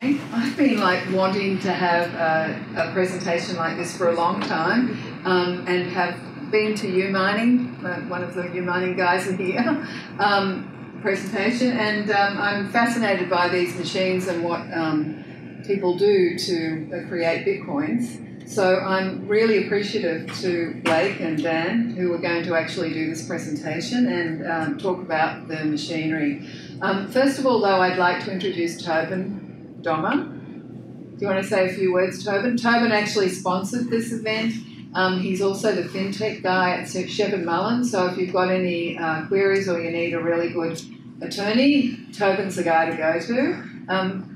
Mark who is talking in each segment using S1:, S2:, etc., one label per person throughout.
S1: I've been like wanting to have a, a presentation like this for a long time um, and have been to U Mining, uh, one of the U Mining guys are here, um, presentation, and um, I'm fascinated by these machines and what um, people do to uh, create bitcoins. So I'm really appreciative to Blake and Dan who are going to actually do this presentation and um, talk about the machinery. Um, first of all, though, I'd like to introduce Tobin Dommer. Do you want to say a few words, Tobin? Tobin actually sponsored this event. Um, he's also the fintech guy at Sheppard Mullin. So if you've got any uh, queries or you need a really good attorney, Tobin's the guy to go to. Um,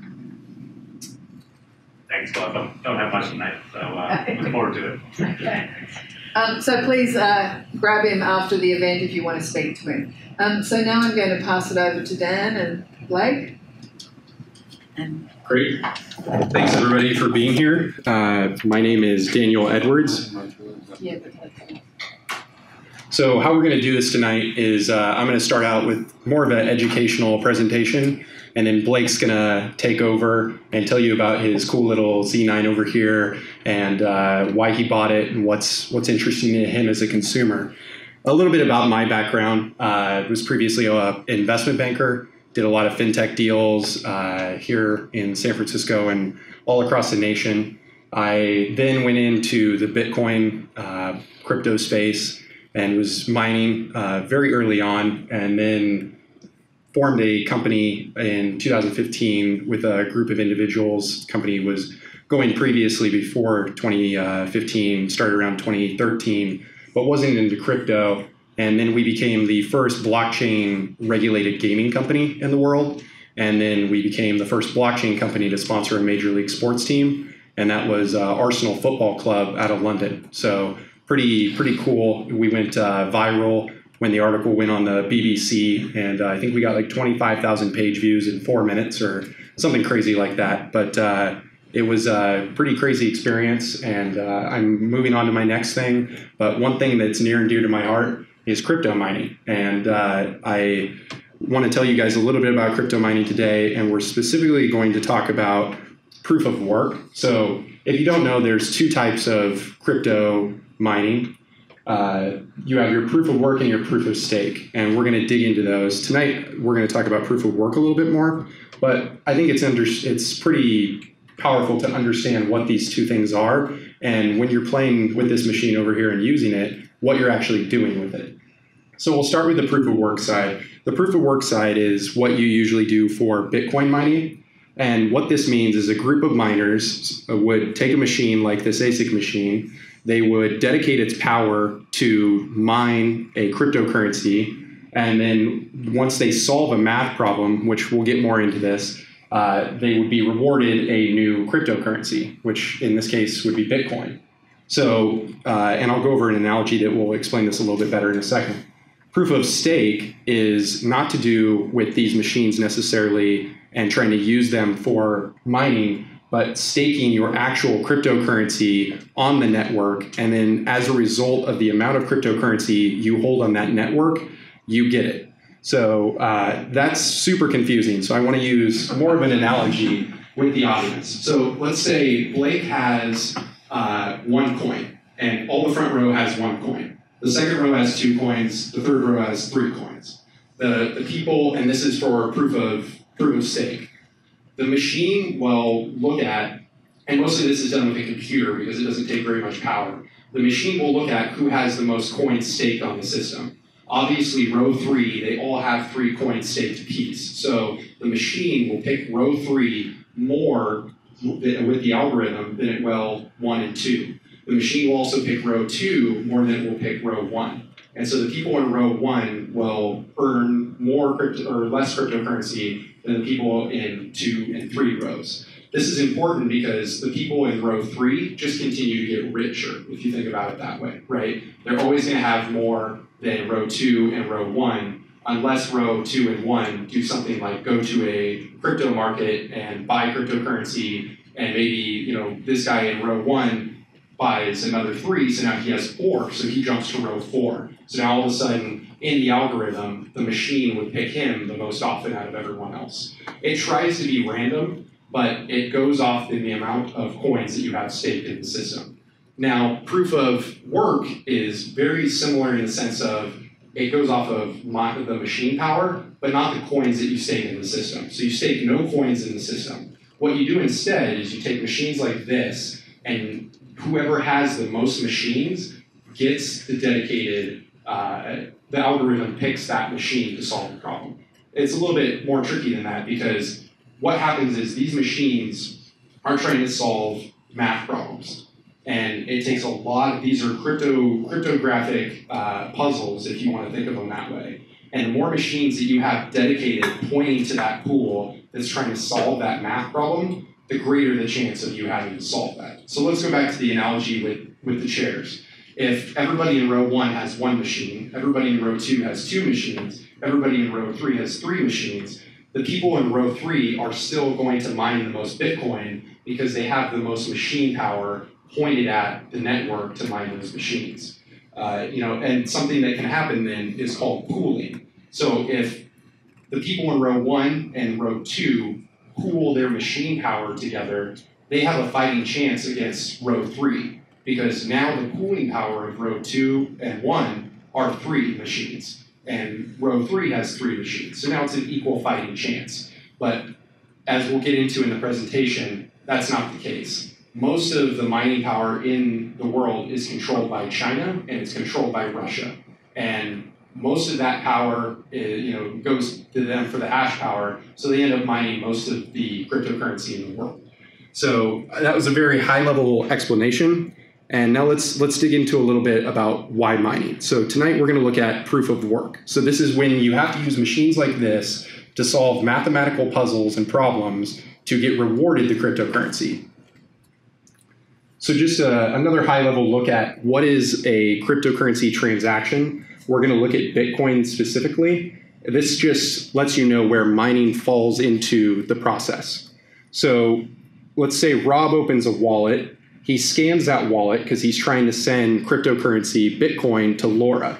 S2: Thanks, Bob. I don't have much tonight, so uh, looking forward to it.
S1: okay. Um, so please uh, grab him after the event if you want to speak to him. Um, so now I'm going to pass it over to Dan and Blake.
S3: And Great. Thanks everybody for being here. Uh, my name is Daniel Edwards. So how we're going to do this tonight is uh, I'm going to start out with more of an educational presentation, and then Blake's going to take over and tell you about his cool little Z9 over here and uh, why he bought it and what's what's interesting to him as a consumer. A little bit about my background. Uh, I was previously an investment banker did a lot of fintech deals uh, here in San Francisco and all across the nation. I then went into the Bitcoin uh, crypto space and was mining uh, very early on, and then formed a company in 2015 with a group of individuals. The company was going previously before 2015, started around 2013, but wasn't into crypto. And then we became the first blockchain regulated gaming company in the world. And then we became the first blockchain company to sponsor a major league sports team. And that was uh, Arsenal Football Club out of London. So pretty, pretty cool. We went uh, viral when the article went on the BBC. And uh, I think we got like 25,000 page views in four minutes or something crazy like that. But uh, it was a pretty crazy experience. And uh, I'm moving on to my next thing. But one thing that's near and dear to my heart is crypto mining. And uh, I want to tell you guys a little bit about crypto mining today, and we're specifically going to talk about proof of work. So, if you don't know, there's two types of crypto mining. Uh, you have your proof of work and your proof of stake, and we're going to dig into those tonight. We're going to talk about proof of work a little bit more, but I think it's under it's pretty powerful to understand what these two things are, and when you're playing with this machine over here and using it, what you're actually doing with it. So we'll start with the proof of work side. The proof of work side is what you usually do for Bitcoin mining. And what this means is a group of miners would take a machine like this ASIC machine, they would dedicate its power to mine a cryptocurrency. And then once they solve a math problem, which we'll get more into this, uh, they would be rewarded a new cryptocurrency, which in this case would be Bitcoin. So, uh, and I'll go over an analogy that will explain this a little bit better in a second. Proof of stake is not to do with these machines necessarily and trying to use them for mining, but staking your actual cryptocurrency on the network. And then as a result of the amount of cryptocurrency you hold on that network, you get it. So uh, that's super confusing. So I want to use more of an analogy with the audience. So let's say Blake has uh, one coin, and all the front row has one coin. The second row has two coins. The third row has three coins. The, the people, and this is for proof of proof of stake. The machine will look at, and mostly this is done with a computer because it doesn't take very much power. The machine will look at who has the most coins staked on the system. Obviously, row three, they all have three coins staked apiece. So the machine will pick row three more with the algorithm than it will one and two. The machine will also pick row two more than it will pick row one. And so the people in row one will earn more crypto or less cryptocurrency than the people in two and three rows. This is important because the people in row three just continue to get richer, if you think about it that way, right? They're always going to have more than row two and row one, unless row two and one do something like go to a crypto market and buy cryptocurrency, and maybe you know this guy in row one buys another three, so now he has four, so he jumps to row four. So now all of a sudden, in the algorithm, the machine would pick him the most often out of everyone else. It tries to be random, but it goes off in the amount of coins that you have staked in the system. Now, proof of work is very similar in the sense of it goes off of the machine power, but not the coins that you stake in the system. So you stake no coins in the system. What you do instead is you take machines like this, and whoever has the most machines gets the dedicated, uh, the algorithm picks that machine to solve the problem. It's a little bit more tricky than that because what happens is these machines are trying to solve math problems. And it takes a lot of these are crypto cryptographic uh, puzzles, if you want to think of them that way. And the more machines that you have dedicated pointing to that pool that's trying to solve that math problem, the greater the chance of you having to solve that. So let's go back to the analogy with, with the chairs. If everybody in row one has one machine, everybody in row two has two machines, everybody in row three has three machines, the people in row three are still going to mine the most Bitcoin because they have the most machine power pointed at the network to mine those machines. Uh, you know, and something that can happen then is called pooling. So if the people in row one and row two pool their machine power together, they have a fighting chance against row three because now the pooling power of row two and one are three machines, and row three has three machines. So now it's an equal fighting chance. But as we'll get into in the presentation, that's not the case most of the mining power in the world is controlled by China and it's controlled by Russia. And most of that power is, you know, goes to them for the hash power, so they end up mining most of the cryptocurrency in the world. So that was a very high level explanation. And now let's let's dig into a little bit about why mining. So tonight we're going to look at proof of work. So this is when you have to use machines like this to solve mathematical puzzles and problems to get rewarded the cryptocurrency. So just uh, another high level look at what is a cryptocurrency transaction. We're going to look at Bitcoin specifically. This just lets you know where mining falls into the process. So let's say Rob opens a wallet. He scans that wallet because he's trying to send cryptocurrency Bitcoin to Laura.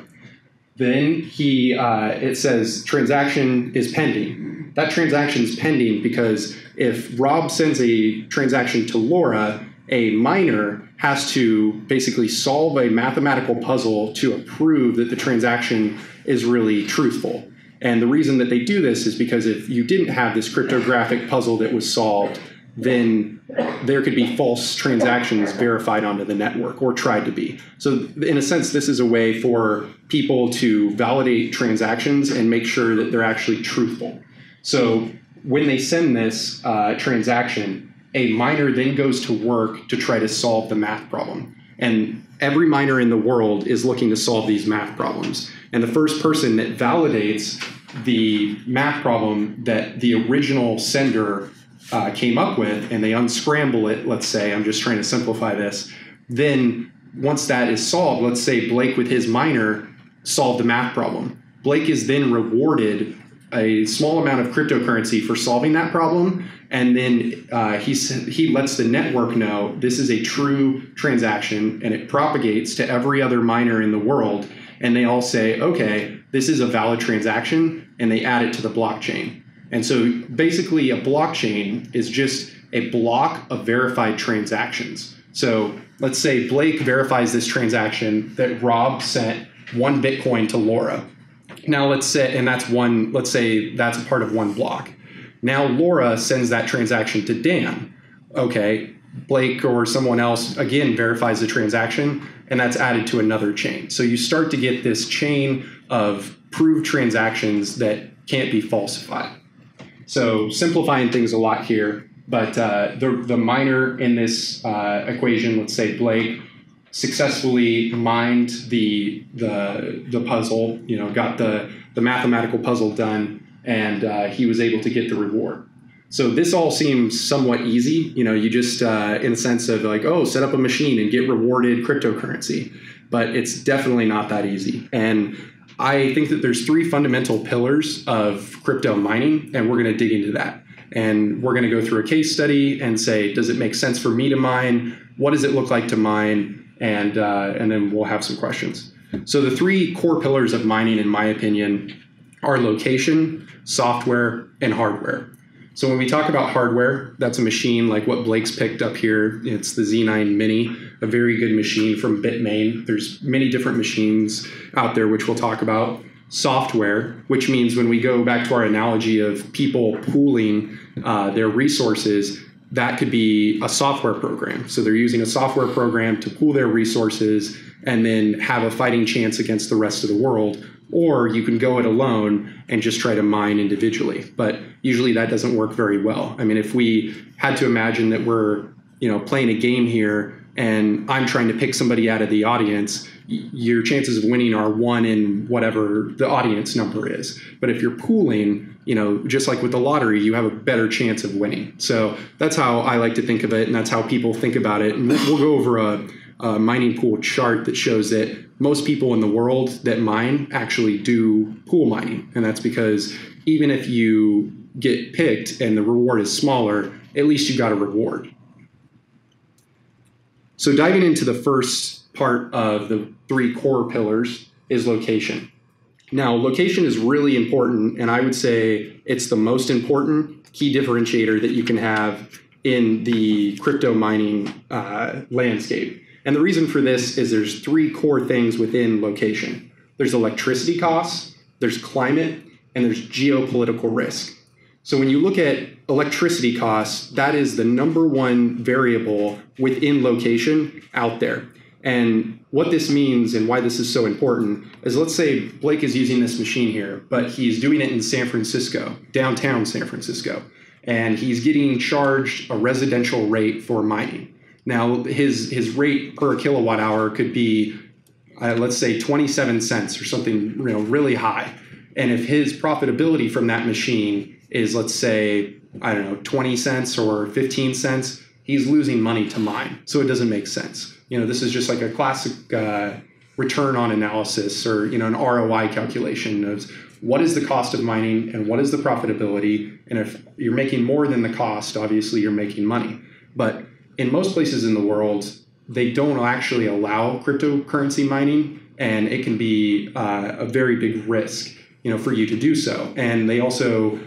S3: Then he uh, it says transaction is pending. That transaction is pending because if Rob sends a transaction to Laura, a miner has to basically solve a mathematical puzzle to prove that the transaction is really truthful. And the reason that they do this is because if you didn't have this cryptographic puzzle that was solved, then there could be false transactions verified onto the network or tried to be. So, in a sense, this is a way for people to validate transactions and make sure that they're actually truthful. So, when they send this uh, transaction, a miner then goes to work to try to solve the math problem. And every miner in the world is looking to solve these math problems. And the first person that validates the math problem that the original sender uh, came up with and they unscramble it, let's say, I'm just trying to simplify this, then once that is solved, let's say Blake with his miner solved the math problem. Blake is then rewarded a small amount of cryptocurrency for solving that problem and then uh, he he lets the network know this is a true transaction, and it propagates to every other miner in the world, and they all say, okay, this is a valid transaction, and they add it to the blockchain. And so basically, a blockchain is just a block of verified transactions. So let's say Blake verifies this transaction that Rob sent one Bitcoin to Laura. Now let's say, and that's one, let's say that's part of one block. Now Laura sends that transaction to Dan. Okay, Blake or someone else again verifies the transaction, and that's added to another chain. So you start to get this chain of proved transactions that can't be falsified. So simplifying things a lot here, but uh, the, the miner in this uh, equation, let's say Blake, successfully mined the, the, the puzzle, you know, got the, the mathematical puzzle done and uh, he was able to get the reward. So this all seems somewhat easy. You know, you just uh, in a sense of like, oh, set up a machine and get rewarded cryptocurrency, but it's definitely not that easy. And I think that there's three fundamental pillars of crypto mining, and we're going to dig into that. And we're going to go through a case study and say, does it make sense for me to mine? What does it look like to mine? And uh, and then we'll have some questions. So the three core pillars of mining, in my opinion, are location, software, and hardware. So when we talk about hardware, that's a machine like what Blake's picked up here. It's the Z9 Mini, a very good machine from Bitmain. There's many different machines out there which we'll talk about. Software, which means when we go back to our analogy of people pooling uh, their resources, that could be a software program. So they're using a software program to pool their resources and then have a fighting chance against the rest of the world. Or you can go it alone and just try to mine individually. But usually that doesn't work very well. I mean, if we had to imagine that we're, you know, playing a game here and I'm trying to pick somebody out of the audience, your chances of winning are one in whatever the audience number is. But if you're pooling, you know, just like with the lottery, you have a better chance of winning. So that's how I like to think of it, and that's how people think about it. And we'll go over a, a mining pool chart that shows that most people in the world that mine actually do pool mining, and that's because even if you get picked and the reward is smaller, at least you got a reward. So diving into the first part of the three core pillars is location. Now, location is really important, and I would say it's the most important key differentiator that you can have in the crypto mining uh, landscape. And the reason for this is there's three core things within location there's electricity costs, there's climate, and there's geopolitical risk. So when you look at electricity costs, that is the number one variable within location out there. And what this means and why this is so important is let's say Blake is using this machine here, but he's doing it in San Francisco, downtown San Francisco, and he's getting charged a residential rate for mining. Now, his, his rate per kilowatt hour could be, uh, let's say, 27 cents or something you know, really high. And if his profitability from that machine is, let's say, I don't know, 20 cents or 15 cents, he's losing money to mine. So it doesn't make sense. You know, this is just like a classic uh, return on analysis or, you know, an ROI calculation of what is the cost of mining and what is the profitability. And if you're making more than the cost, obviously you're making money. But in most places in the world, they don't actually allow cryptocurrency mining, and it can be uh, a very big risk, you know, for you to do so. And they also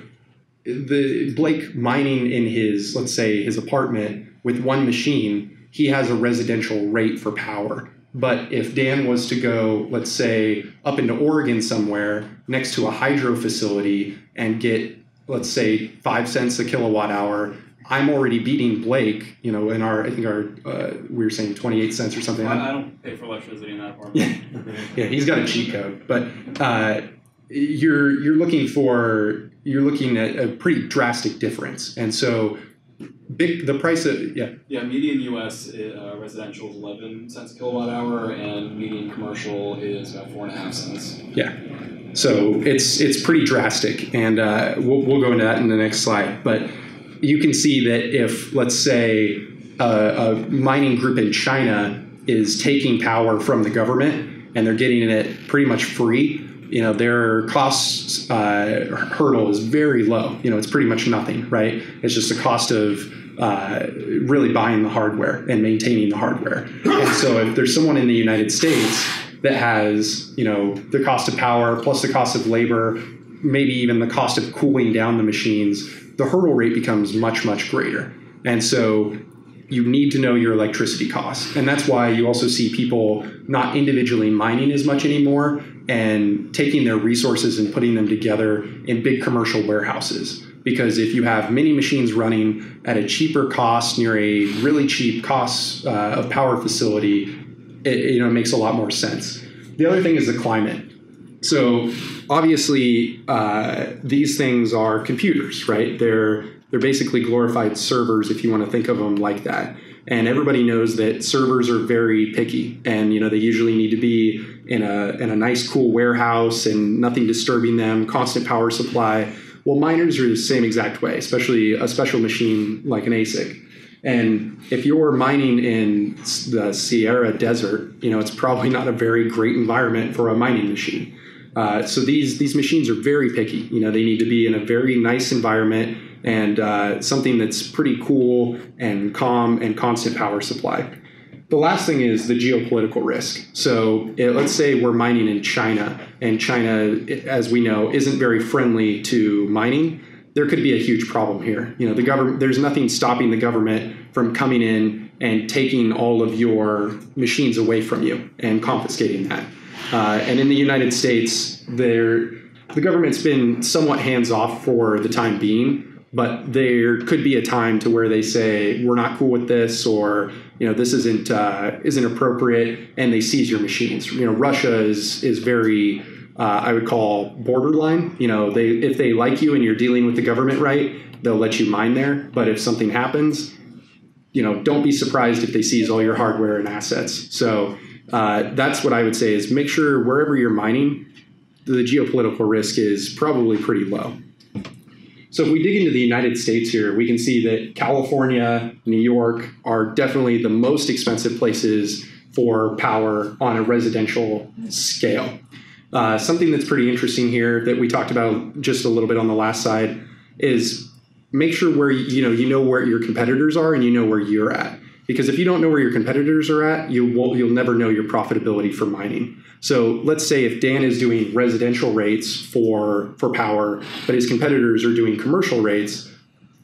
S3: the Blake mining in his, let's say, his apartment with one machine, he has a residential rate for power. But if Dan was to go, let's say, up into Oregon somewhere next to a hydro facility and get, let's say, five cents a kilowatt hour, I'm already beating Blake. You know, in our, I think our, uh, we were saying 28 cents or something.
S4: I, I don't pay for electricity in that apartment.
S3: yeah, he's got a cheat code, but uh, you're you're looking for you're looking at a pretty drastic difference, and so big the price of yeah
S4: Yeah, median US uh, residential is 11 cents a kilowatt hour, and median commercial is about four and a half cents.
S3: yeah. So it's it's pretty drastic, and uh, we'll we'll go into that in the next slide. But you can see that if let's say a, a mining group in China is taking power from the government and they're getting it pretty much free, you know their cost uh, hurdle is very low. You know it's pretty much nothing, right? It's just the cost of uh, really buying the hardware and maintaining the hardware. And so if there's someone in the United States that has you know the cost of power plus the cost of labor, maybe even the cost of cooling down the machines, the hurdle rate becomes much much greater. And so you need to know your electricity costs. And that's why you also see people not individually mining as much anymore and taking their resources and putting them together in big commercial warehouses. Because if you have many machines running at a cheaper cost near a really cheap cost uh, of power facility, it, you know, it makes a lot more sense. The other thing is the climate. So obviously, uh, these things are computers, right? They're they're basically glorified servers if you want to think of them like that. And everybody knows that servers are very picky, and you know they usually need to be in a in a nice, cool warehouse and nothing disturbing them, constant power supply. Well, miners are the same exact way, especially a special machine like an ASIC. And if you're mining in the Sahara Desert, you know it's probably not a very great environment for a mining machine. Uh, so these these machines are very picky. You know they need to be in a very nice environment and uh, something that's pretty cool and calm and constant power supply. The last thing is the geopolitical risk. So it, let's say we're mining in China, and China, as we know, isn't very friendly to mining. there could be a huge problem here. You know, the government there's nothing stopping the government from coming in and taking all of your machines away from you and confiscating that. Uh, and in the United States, there the government's been somewhat hands off for the time being, but there could be a time to where they say we're not cool with this or you know this isn't uh, isn't appropriate and they seize your machines. You know russia is is very uh, i would call borderline. You know they if they like you and you're dealing with the government right they'll let you mine there. But if something happens you know don't be surprised if they seize all your hardware and assets. So uh, that's what i would say is make sure wherever you're mining the geopolitical risk is probably pretty low so if we dig into the United States here, we can see that California, New York are definitely the most expensive places for power on a residential scale. Uh, something that's pretty interesting here that we talked about just a little bit on the last side is make sure where you know you know where your competitors are and you know where you're at because if you don't know where your competitors are at, you will you'll never know your profitability for mining. So let's say if Dan is doing residential rates for for power, but his competitors are doing commercial rates,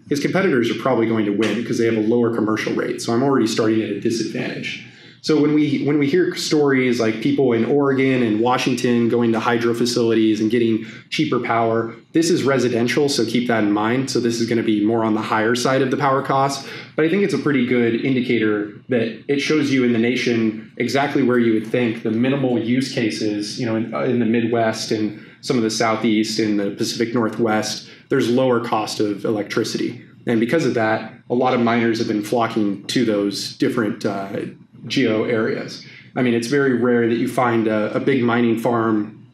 S3: his competitors are probably going to win because they have a lower commercial rate. So I'm already starting at a disadvantage. So when we when we hear stories like people in Oregon and Washington going to hydro facilities and getting cheaper power, this is residential, so keep that in mind. So this is going to be more on the higher side of the power cost, but I think it's a pretty good indicator that it shows you in the nation exactly where you would think the minimal use cases, you know, in, in the Midwest and some of the Southeast and the Pacific Northwest, there's lower cost of electricity. And because of that, a lot of miners have been flocking to those different uh, geo areas. I mean, it's very rare that you find a, a big mining farm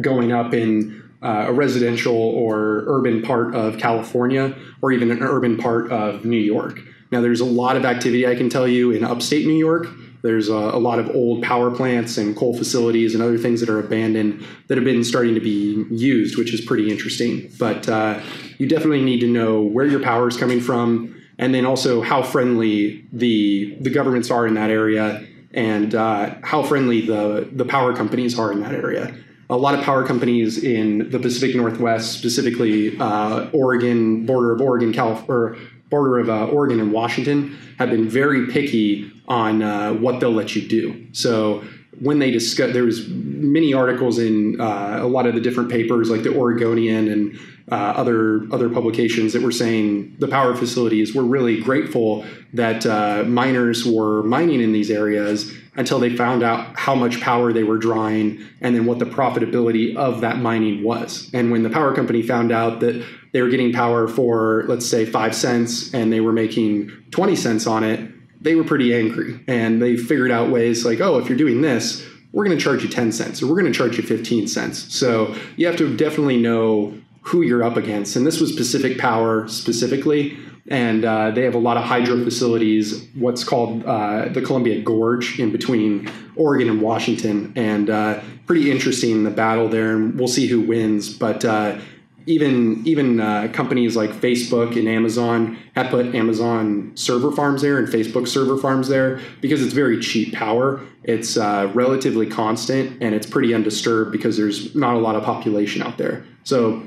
S3: going up in uh, a residential or urban part of California or even an urban part of New York. Now, there's a lot of activity I can tell you in upstate New York. There's a, a, lot of old power plants and coal facilities and other things that are abandoned that have been starting to be used, which is pretty interesting. But uh, you definitely need to know where your power is coming from and then also how friendly the the governments are in that area and uh, how friendly the the power companies are in that area. A lot of power companies in the Pacific Northwest, specifically uh, Oregon, border of Oregon, California, border of uh, Oregon and Washington, have been very picky on uh, what they'll let you do. So when they discuss, there was many articles in uh, a lot of the different papers, like the Oregonian and uh, other other publications that were saying the power facilities were really grateful that uh, miners were mining in these areas until they found out how much power they were drawing and then what the profitability of that mining was. And when the power company found out that they were getting power for let's say five cents and they were making 20 cents on it, they were pretty angry and they figured out ways like, oh, if you're doing this, we're going to charge you 10 cents or we're going to charge you 15 cents. So you have to definitely know who you're up against. And this was Pacific Power specifically. And uh, they have a lot of hydro facilities, what's called uh, the Columbia Gorge in between Oregon and Washington. And uh, pretty interesting, the battle there. And we'll see who wins. But uh, even even uh, companies like Facebook and Amazon have put Amazon server farms there and Facebook server farms there because it's very cheap power. It's uh, relatively constant and it's pretty undisturbed because there's not a lot of population out there. So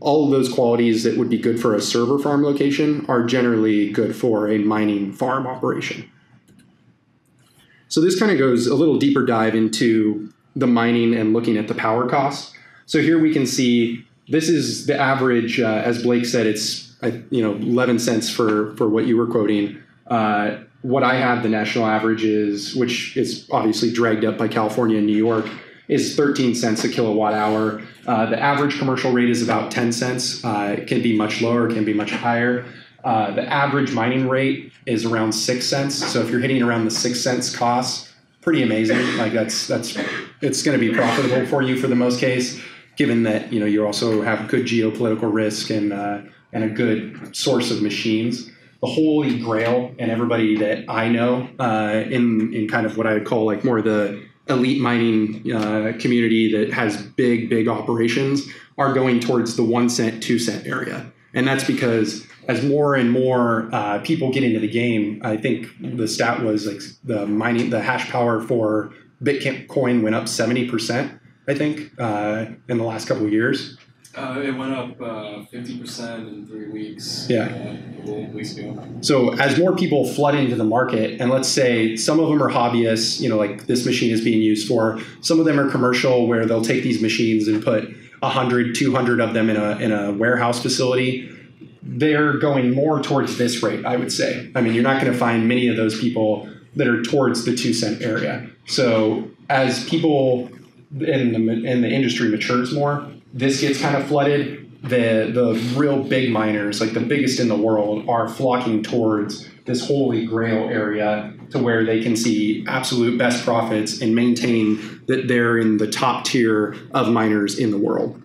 S3: all of those qualities that would be good for a server farm location are generally good for a mining farm operation. So this kind of goes a little deeper dive into the mining and looking at the power costs. So here we can see this is the average, uh, as Blake said, it's you know 11 cents for for what you were quoting. Uh, what I have the national average is, which is obviously dragged up by California and New York, is 13 cents a kilowatt hour. Uh, the average commercial rate is about 10 cents. Uh, it can be much lower, it can be much higher. Uh, the average mining rate is around six cents. So if you're hitting around the six cents cost, pretty amazing. Like that's that's it's going to be profitable for you for the most case, given that you know you also have good geopolitical risk and uh, and a good source of machines. The holy grail, and everybody that I know uh, in in kind of what I would call like more the elite mining uh, community that has big, big operations are going towards the one cent, two cent area. And that's because as more and more uh, people get into the game, I think the stat was like the mining, the hash power for Bitcoin went up 70%, I think, uh, in the last couple of years.
S4: Uh, it went up uh, fifty percent in three weeks.
S3: Yeah.
S4: Uh, a weeks ago.
S3: So as more people flood into the market, and let's say some of them are hobbyists, you know, like this machine is being used for. Some of them are commercial, where they'll take these machines and put 100, 200 of them in a in a warehouse facility. They're going more towards this rate, I would say. I mean, you're not going to find many of those people that are towards the two cent area. So as people in the in the industry matures more, this gets kind of flooded. The the real big miners, like the biggest in the world, are flocking towards this holy grail area to where they can see absolute best profits and maintain that they're in the top tier of miners in the world.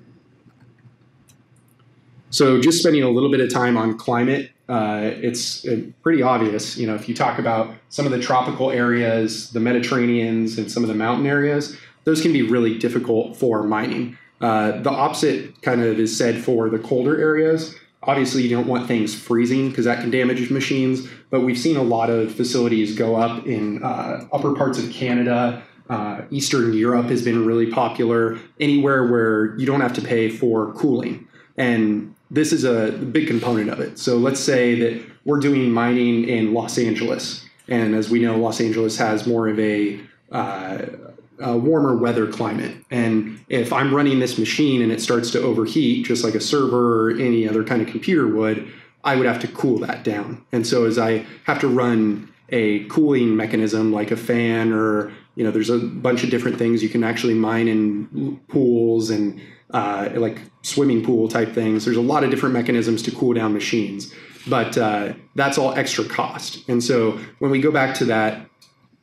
S3: So, just spending a little bit of time on climate, uh, it's uh, pretty obvious. You know, if you talk about some of the tropical areas, the Mediterraneans, and some of the mountain areas, those can be really difficult for mining. Uh, the opposite kind of is said for the colder areas. Obviously, you don't want things freezing because that can damage machines. But we've seen a lot of facilities go up in uh, upper parts of Canada. Uh, Eastern Europe has been really popular. Anywhere where you don't have to pay for cooling, and this is a big component of it. So let's say that we're doing mining in Los Angeles, and as we know, Los Angeles has more of a uh, a warmer weather climate. And if I'm running this machine and it starts to overheat, just like a server or any other kind of computer would, I would have to cool that down. And so as I have to run a cooling mechanism like a fan or you know there's a bunch of different things you can actually mine in pools and uh, like swimming pool type things there's a lot of different mechanisms to cool down machines but uh, that's all extra cost and so when we go back to that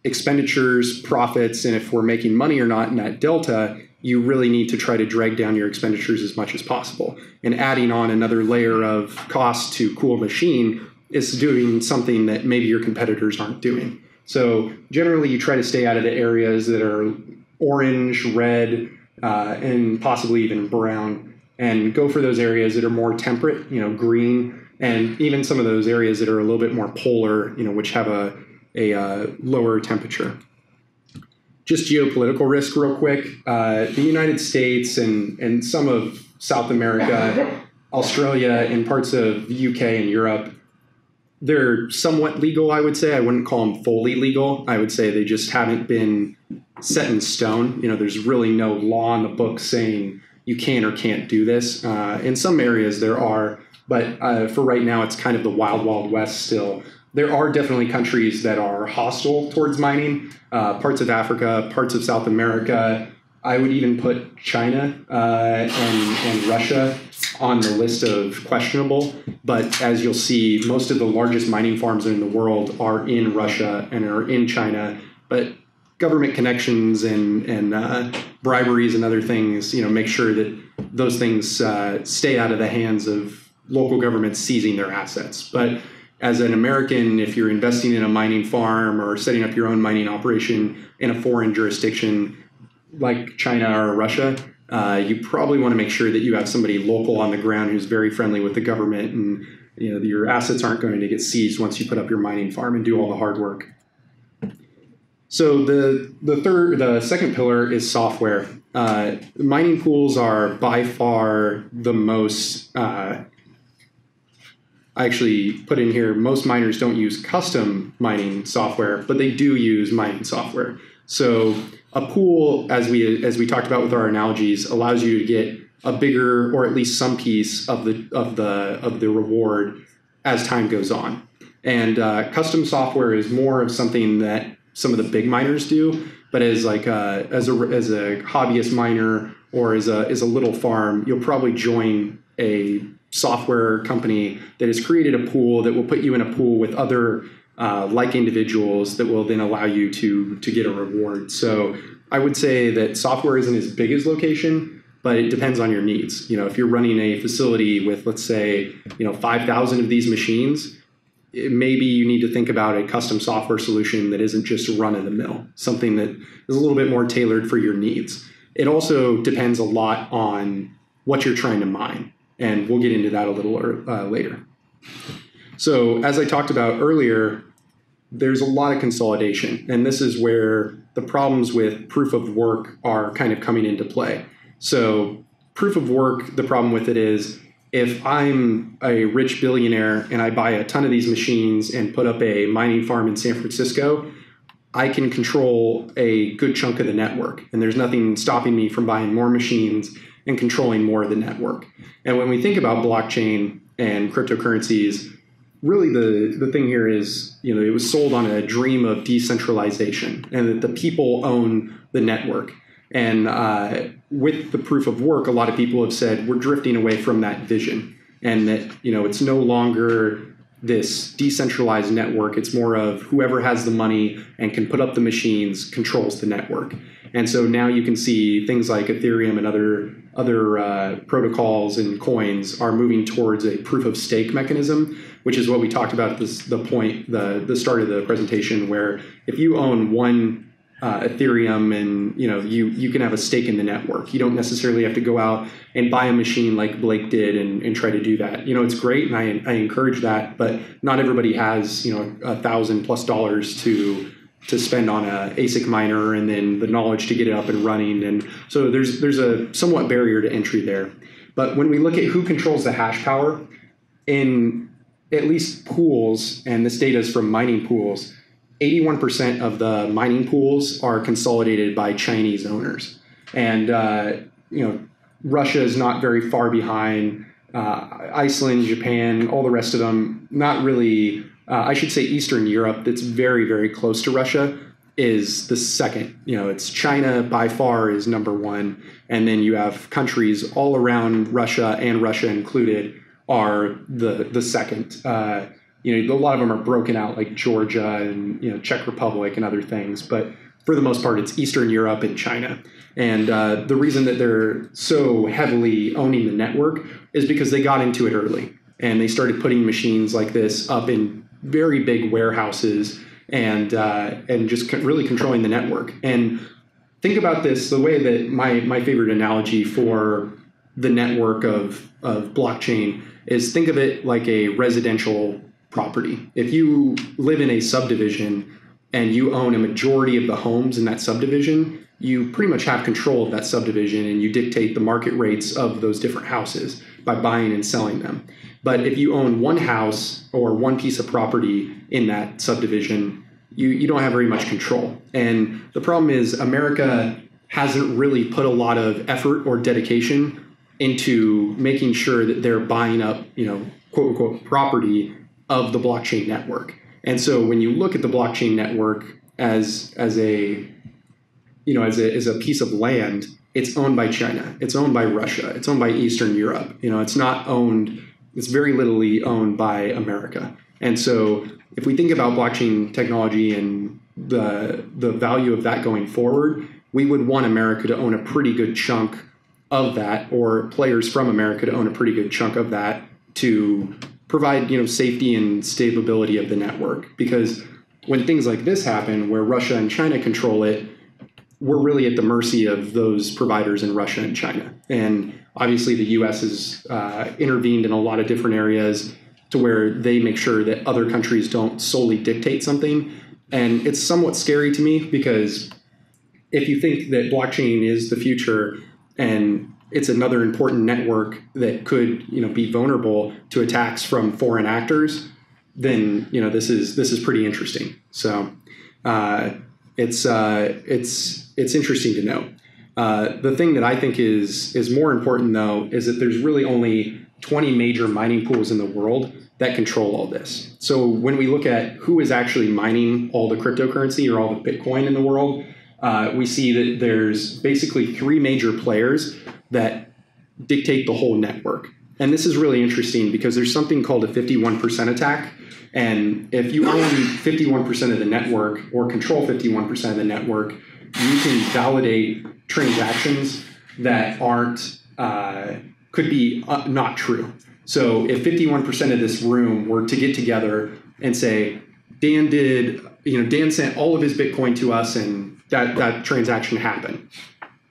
S3: expenditures, profits, and if we're making money or not in that delta, you really need to try to drag down your expenditures as much as possible. And adding on another layer of cost to cool machine is doing something that maybe your competitors aren't doing. So generally, you try to stay out of the areas that are orange, red, uh, and possibly even brown, and go for those areas that are more temperate, you know, green, and even some of those areas that are a little bit more polar, you know, which have a a uh, lower temperature. Just geopolitical risk, real quick. Uh, the United States and, and some of South America, Australia, and parts of the UK and Europe, they're somewhat legal, I would say. I wouldn't call them fully legal. I would say they just haven't been set in stone. You know, there's really no law in the book saying you can or can't do this. Uh, in some areas, there are, but uh, for right now, it's kind of the wild, wild west still there are definitely countries that are hostile towards mining. Uh, parts of Africa, parts of South America. I would even put China uh, and, and Russia on the list of questionable. But as you'll see, most of the largest mining farms in the world are in Russia and are in China. But government connections and and uh, briberies and other things, you know, make sure that those things uh, stay out of the hands of local governments seizing their assets. But as an American, if you're investing in a mining farm or setting up your own mining operation in a foreign jurisdiction like China or Russia, uh, you probably want to make sure that you have somebody local on the ground who's very friendly with the government and you know your assets aren't going to get seized once you put up your mining farm and do all the hard work. So the the third the second pillar is software. Uh, mining pools are by far the most uh, I actually put in here most miners don't use custom mining software, but they do use mining software. So a pool, as we as we talked about with our analogies, allows you to get a bigger or at least some piece of the of the of the reward as time goes on. And uh, custom software is more of something that some of the big miners do, but as like a, uh, as a as a hobbyist miner or as a as a little farm, you'll probably join a software company that has created a pool that will put you in a pool with other uh, like individuals that will then allow you to to get a reward. So I would say that software isn't as big as location, but it depends on your needs. You know, if you're running a facility with let's say you know 5,000 of these machines. maybe you need to think about a custom software solution that isn't just run of the mill, something that is a little bit more tailored for your needs. It also depends a lot on what you're trying to mine and we'll get into that a little uh, later. So, as I talked about earlier, there's a lot of consolidation, and this is where the problems with proof of work are kind of coming into play. So, proof of work, the problem with it is if I'm a rich billionaire and I buy a ton of these machines and put up a mining farm in San Francisco, I can control a good chunk of the network. And there's nothing stopping me from buying more machines and controlling more of the network. And when we think about blockchain and cryptocurrencies, really the, the thing here is, you know, it was sold on a dream of decentralization and that the people own the network. And uh, with the proof of work, a lot of people have said we're drifting away from that vision, and that you know it's no longer this decentralized network. It's more of whoever has the money and can put up the machines controls the network. And so now you can see things like Ethereum and other other uh, protocols and coins are moving towards a proof of stake mechanism, which is what we talked about at this, the point the the start of the presentation, where if you own one uh, Ethereum, and you know you you can have a stake in the network. You don't necessarily have to go out and buy a machine like Blake did and, and try to do that. You know, it's great, and I, I encourage that, but not everybody has you know a thousand plus dollars to to spend on a ASIC miner and then the knowledge to get it up and running. And so there's there's a somewhat barrier to entry there. But when we look at who controls the hash power in at least pools, and this data is from mining pools 81% of the mining pools are consolidated by Chinese owners. And, uh, you know, Russia is not very far behind. Uh, Iceland, Japan, all the rest of them, not really, uh, I should say Eastern Europe, that's very, very close to Russia, is the second. You know, it's China by far is number one. And then you have countries all around Russia and Russia included are the, the second. Uh, you know, a lot of them are broken out like Georgia and you know Czech Republic and other things, but for the most part, it's Eastern Europe and China. And uh, the reason that they're so heavily owning the network is because they got into it early and they started putting machines like this up in very big warehouses and uh, and just really controlling the network. And think about this: the way that my my favorite analogy for the network of of blockchain is think of it like a residential property. If you live in a subdivision and you own a majority of the homes in that subdivision, you pretty much have control of that subdivision and you dictate the market rates of those different houses by buying and selling them. But if you own one house or one piece of property in that subdivision, you, you don't have very much control. And the problem is, America hasn't really put a lot of effort or dedication into making sure that they're buying up, you know, quote unquote property of the blockchain network. And so when you look at the blockchain network as as a you know as a as a piece of land, it's owned by China, it's owned by Russia, it's owned by Eastern Europe. You know, it's not owned. It's very littly owned by America. And so if we think about blockchain technology and the the value of that going forward, we would want America to own a pretty good chunk of that, or players from America to own a pretty good chunk of that to provide you know safety and stability of the network. Because when things like this happen where Russia and China control it we're really at the mercy of those providers in Russia and China. And obviously the US has uh, intervened in a lot of different areas to where they make sure that other countries don't solely dictate something. And it's somewhat scary to me because if you think that blockchain is the future and it's another important network that could you know be vulnerable to attacks from foreign actors, then you know this is this is pretty interesting. So uh, it's uh, it's it's interesting to know. Uh, the thing that I think is is more important though is that there's really only 20 major mining pools in the world that control all this. So when we look at who is actually mining all the cryptocurrency or all the Bitcoin in the world, uh, we see that there's basically three major players that dictate the whole network. And this is really interesting because there's something called a 51% attack. And if you own 51% of the network or control 51% of the network, you can validate transactions that aren't, uh, could be uh, not true. So if 51% of this room were to get together and say, Dan did, you know, Dan sent all of his Bitcoin to us and that, that transaction happened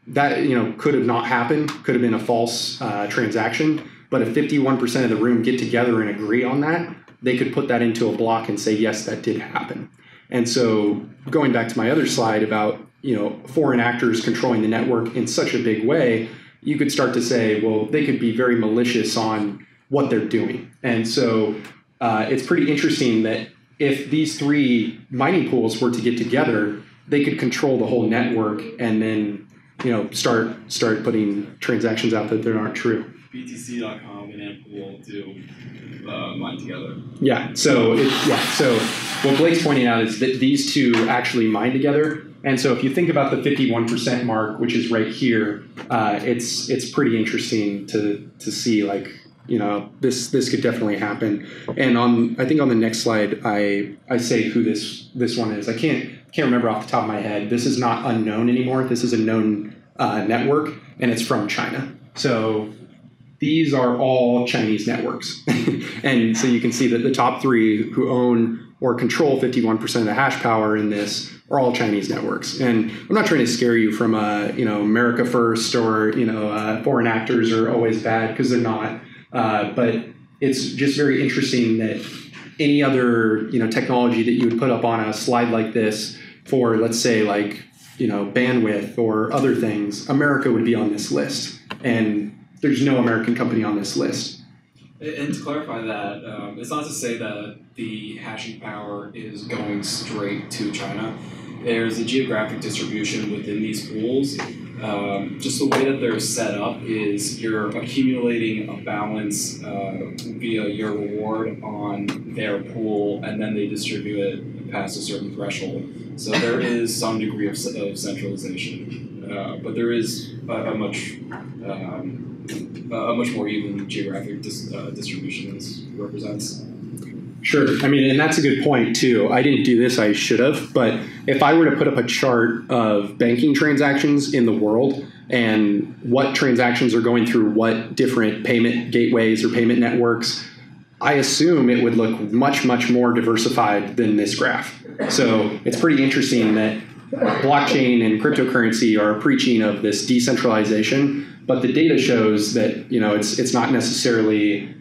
S3: that you know could have not happened, could have been a false uh, transaction. But if 51% of the room get together and agree on that, they could put that into a block and say, yes, that did happen. And so going back to my other slide about you know foreign actors controlling the network in such a big way, you could start to say, well, they could be very malicious on what they're doing. And so uh, it's pretty interesting that if these three mining pools were to get together, they could control the whole network and then you know start start putting transactions out that aren't true.
S4: BTC.com and AntPool do uh, mine together.
S3: Yeah. So it, yeah. So what Blake's pointing out is that these two actually mine together. And so if you think about the 51% mark, which is right here, uh, it's it's pretty interesting to to see like you know this this could definitely happen. And on I think on the next slide I I say who this this one is. I can't can't remember off the top of my head. This is not unknown anymore. This is a known uh, network, and it's from China. So these are all Chinese networks. and so you can see that the top three who own or control 51% of the hash power in this are all Chinese networks. And I'm not trying to scare you from, uh, you know, America first or, you know, uh, foreign actors are always bad because they're not. Uh, but it's just very interesting that any other, you know, technology that you would put up on a slide like this for, let's say, like, you know, bandwidth or other things, America would be on this list. And there's no American company on this list.
S4: And to clarify that, um, it's not to say that the hashing power is going straight to China. There's a geographic distribution within these pools. Um, just the way that they're set up is you're accumulating a balance uh, via your reward on their pool, and then they distribute it past a certain threshold. So there is some degree of, of centralization, uh, but there is a, a much um, a much more even geographic dis, uh, distribution this represents.
S3: Sure. I mean, and that's a good point, too. I didn't do this, I should have. But if I were to put up a chart of banking transactions in the world and what transactions are going through what different payment gateways or payment networks, I assume it would look much, much more diversified than this graph. So it's pretty interesting that blockchain and cryptocurrency are preaching of this decentralization but the data shows that you know it's it's not necessarily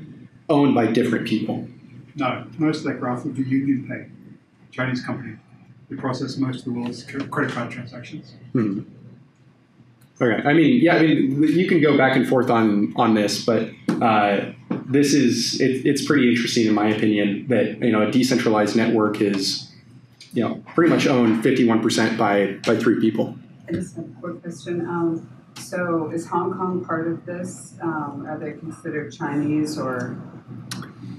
S3: owned by different people.
S5: No, most of that graph would be UnionPay, Chinese company. They process most of the world's credit card transactions.
S3: Hmm. Okay, I mean, yeah, I mean, you can go back and forth on on this, but uh, this is it, it's pretty interesting in my opinion that you know a decentralized network is you know pretty much owned fifty one percent by by three people.
S6: I just have a quick question. Um, so is Hong Kong part of this? Um, are they considered Chinese or are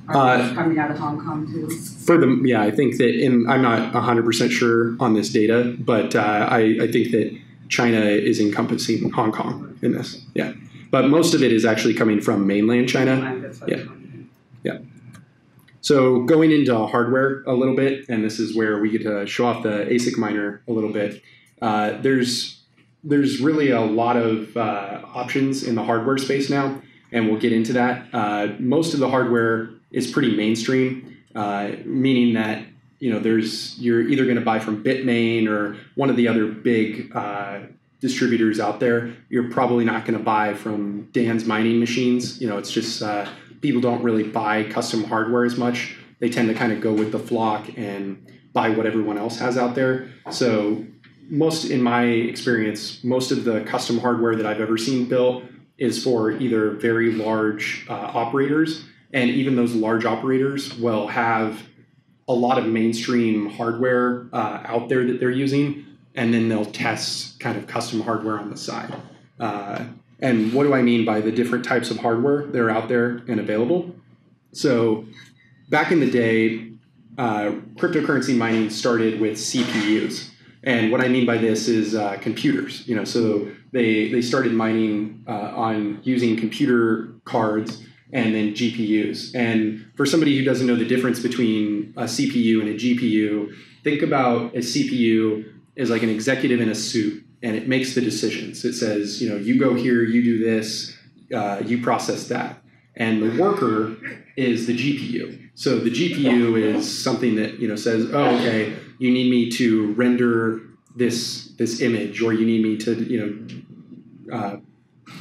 S3: Uh,
S6: coming out of Hong Kong too?
S3: For the yeah, I think that in I'm not 100 percent sure on this data, but uh, I, I think that China is encompassing Hong Kong in this. Yeah, but most of it is actually coming from mainland China.
S6: I was.
S3: So going into hardware a little bit, and this is where we get to show off the ASIC miner a little bit. Uh, there's there's really a lot of uh, options in the hardware space now, and we'll get into that. Uh, most of the hardware is pretty mainstream, uh, meaning that you know there's you're either going to buy from Bitmain or one of the other big uh, distributors out there. You're probably not going to buy from Dan's mining machines. You know, it's just uh, people don't really buy custom hardware as much. They tend to kind of go with the flock and buy what everyone else has out there. So most in my experience, most of the custom hardware that I've ever seen built is for either very large uh, operators, and even those large operators will have a lot of mainstream hardware uh, out there that they're using, and then they'll test kind of custom hardware on the side. Uh, and what do I mean by the different types of hardware that are out there and available? So, back in the day, uh, cryptocurrency mining started with CPUs. And what I mean by this is uh, computers. You know, so they they started mining uh, on using computer cards and then GPUs. And for somebody who doesn't know the difference between a CPU and a GPU, think about a CPU as like an executive in a suit, and it makes the decisions. It says, you know, you go here, you do this, uh, you process that. And the worker is the GPU. So the GPU is something that you know says, oh, okay you need me to render this this image or you need me to you know uh,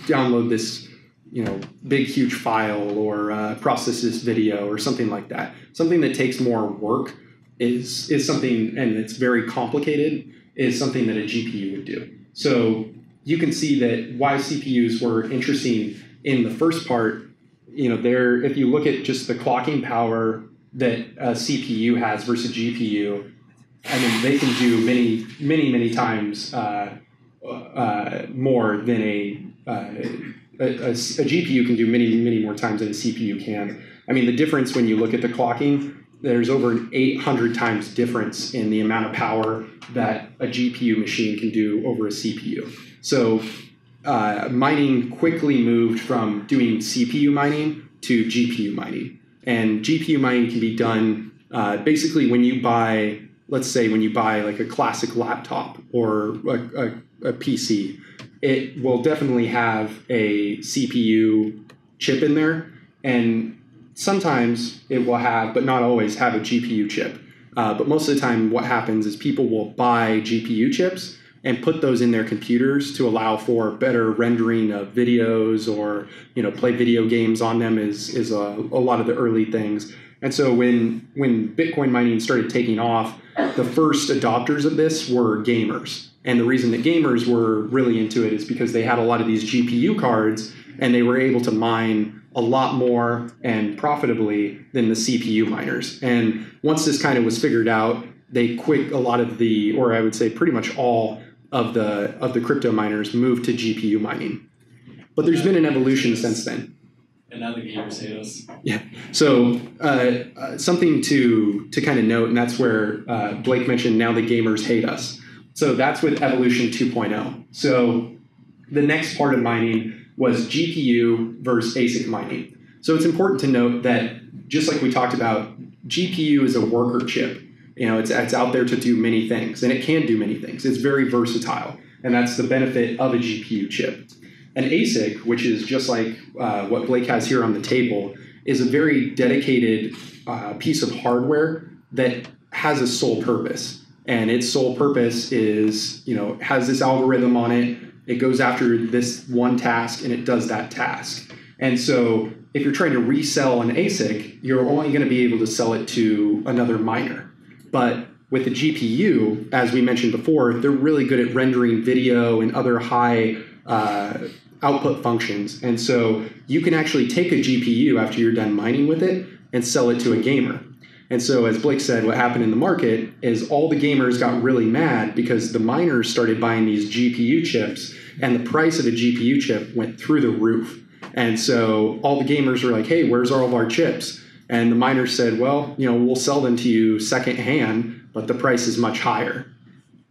S3: download this you know big huge file or uh, process this video or something like that something that takes more work is is something and it's very complicated is something that a gpu would do so you can see that why CPUs were interesting in the first part. You know, there if you look at just the clocking power that a CPU has versus GPU, I mean, they can do many, many, many times uh, uh, more than a, uh, a, a, a GPU can do many, many more times than a CPU can. I mean, the difference when you look at the clocking, there's over an 800 times difference in the amount of power that a GPU machine can do over a CPU. So uh, mining quickly moved from doing CPU mining to GPU mining. And GPU mining can be done uh, basically when you buy, let's say, when you buy like a classic laptop or a, a, a PC, it will definitely have a CPU chip in there. And sometimes it will have, but not always, have a GPU chip. Uh, but most of the time, what happens is people will buy GPU chips and put those in their computers to allow for better rendering of videos or you know play video games on them is is a, a lot of the early things. And so when when Bitcoin mining started taking off, the first adopters of this were gamers. And the reason that gamers were really into it is because they had a lot of these GPU cards and they were able to mine a lot more and profitably than the CPU miners. And once this kind of was figured out, they quick a lot of the, or I would say pretty much all of the of the crypto miners moved to GPU mining. But there's been an evolution since then.
S4: And now the gamers hate us. Yeah.
S3: So uh, uh, something to to kind of note, and that's where uh, Blake mentioned now the gamers hate us. So that's with evolution 2.0. So the next part of mining was GPU versus ASIC mining. So it's important to note that just like we talked about, GPU is a worker chip. You know, it's, it's out there to do many things, and it can do many things. It's very versatile, and that's the benefit of a GPU chip. An ASIC, which is just like uh, what Blake has here on the table, is a very dedicated uh, piece of hardware that has a sole purpose. And its sole purpose is, you know, has this algorithm on it. It goes after this one task and it does that task. And so if you're trying to resell an ASIC, you're only going to be able to sell it to another miner. But with the GPU, as we mentioned before, they're really good at rendering video and other high uh, output functions. And so you can actually take a GPU after you're done mining with it and sell it to a gamer. And so, as Blake said, what happened in the market is all the gamers got really mad because the miners started buying these GPU chips, and the price of a GPU chip went through the roof. And so, all the gamers were like, hey, where's all of our chips? And the miners said, well, you know, we'll sell them to you secondhand, but the price is much higher.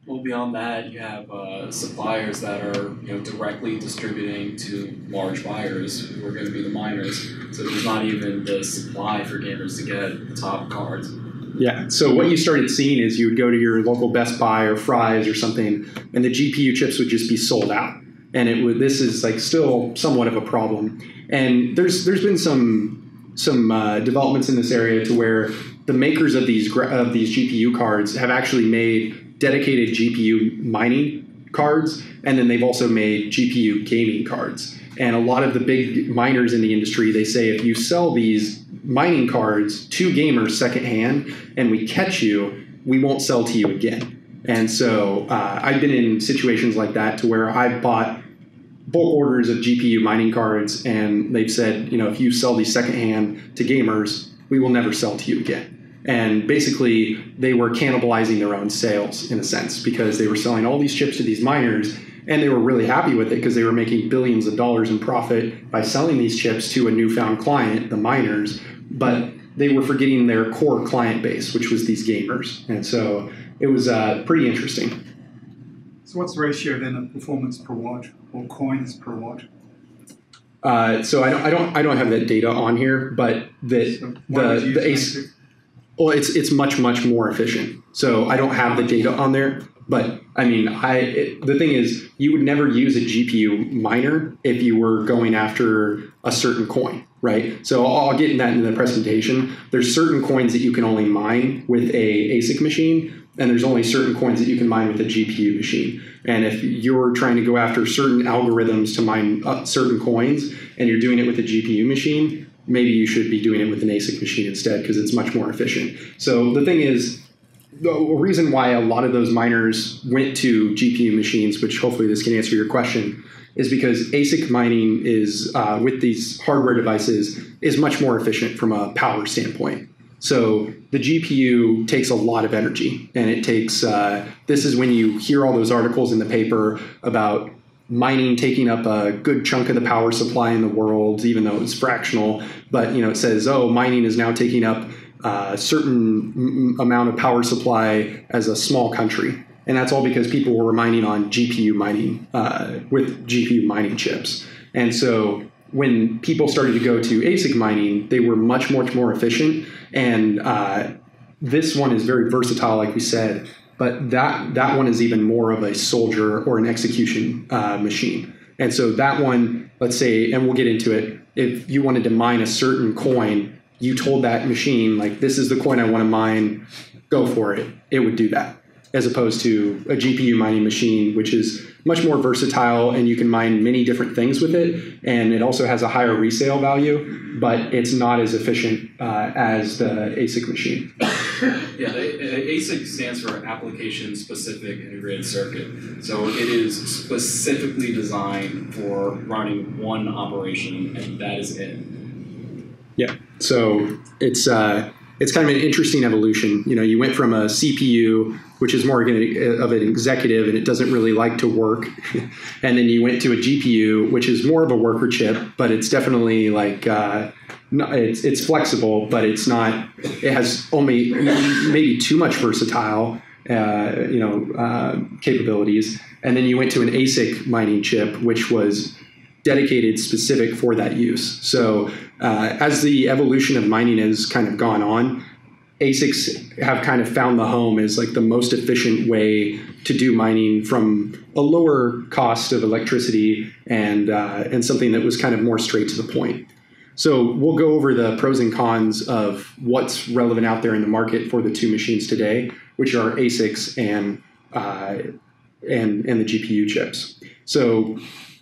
S4: Well, beyond that, you have uh, suppliers that are you know directly distributing to large buyers who are going to be the miners. So there's not even the supply for gamers to get top cards.
S3: Yeah. So what you started seeing is you would go to your local Best Buy or Fry's or something, and the GPU chips would just be sold out. And it would. This is like still somewhat of a problem. And there's there's been some some uh, developments in this area to where the makers of these of these GPU cards have actually made dedicated GPU mining cards, and then they've also made GPU gaming cards. And a lot of the big miners in the industry, they say if you sell these mining cards to gamers secondhand and we catch you, we won't sell to you again. And so uh, I've been in situations like that to where I've bought bulk orders of GPU mining cards, and they've said, you know, if you sell these secondhand to gamers, we will never sell to you again and basically they were cannibalizing their own sales in a sense because they were selling all these chips to these miners and they were really happy with it because they were making billions of dollars in profit by selling these chips to a newfound client the miners. But they were forgetting their core client base which was these gamers. And so it was uh, pretty interesting.
S5: So what's the ratio then of performance per watt or coins per watt?
S3: uh, so I don't, I don't I don't have that data on here but the
S5: So
S3: the the ASIC Well, it's it's much much more efficient. So I don't have the data on there, but I mean, I it, the thing is, you would never use a GPU miner if you were going after a certain coin, right? So I'll, get in that in the presentation. There's certain coins that you can only mine with a ASIC machine, and there's only certain coins that you can mine with a GPU machine. And if you're trying to go after certain algorithms to mine certain coins, and you're doing it with a GPU machine, maybe you should be doing it with an ASIC machine instead because it's much more efficient. So the thing is, the reason why a lot of those miners went to GPU machines, which hopefully this can answer your question, is because ASIC mining is uh, with these hardware devices is much more efficient from a power standpoint. So the GPU takes a lot of energy, and it takes. Uh, this is when you hear all those articles in the paper about mining taking up a good chunk of the power supply in the world, even though it's fractional. But you know, it says, oh, mining is now taking up uh, a certain m- amount of power supply as a small country, and that's all because people were mining on GPU mining uh, with GPU mining chips. And so when people started to go to ASIC mining, they were much, much more efficient. And uh, this one is very versatile, like we said but that that one is even more of a soldier or an execution uh, machine. And so that one, let's say, and we'll get into it. If you wanted to mine a certain coin, you told that machine like, "This is the coin I want to mine. Go for it." It would do that, as opposed to a GPU mining machine, which is much more versatile and you can mine many different things with it. And it also has a higher resale value, but it's not as efficient uh, as the ASIC machine.
S4: yeah, ASIC stands for Application Specific Integrated Circuit. So it is specifically designed for running one operation, and that is it.
S3: Yeah. So it's uh, it's kind of an interesting evolution. You know, you went from a CPU, which is more of an executive and it doesn't really like to work, and then you went to a GPU, which is more of a worker chip, but it's definitely like uh, it's it's flexible, but it's not. It has only maybe too much versatile, uh, you know, uh, capabilities. And then you went to an ASIC mining chip, which was dedicated specific for that use. So uh, as the evolution of mining has kind of gone on, ASICs have kind of found the home as like the most efficient way to do mining from a lower cost of electricity and uh, and something that was kind of more straight to the point. So we'll go over the pros and cons of what's relevant out there in the market for the two machines today, which are ASICs and uh, and and the GPU chips. So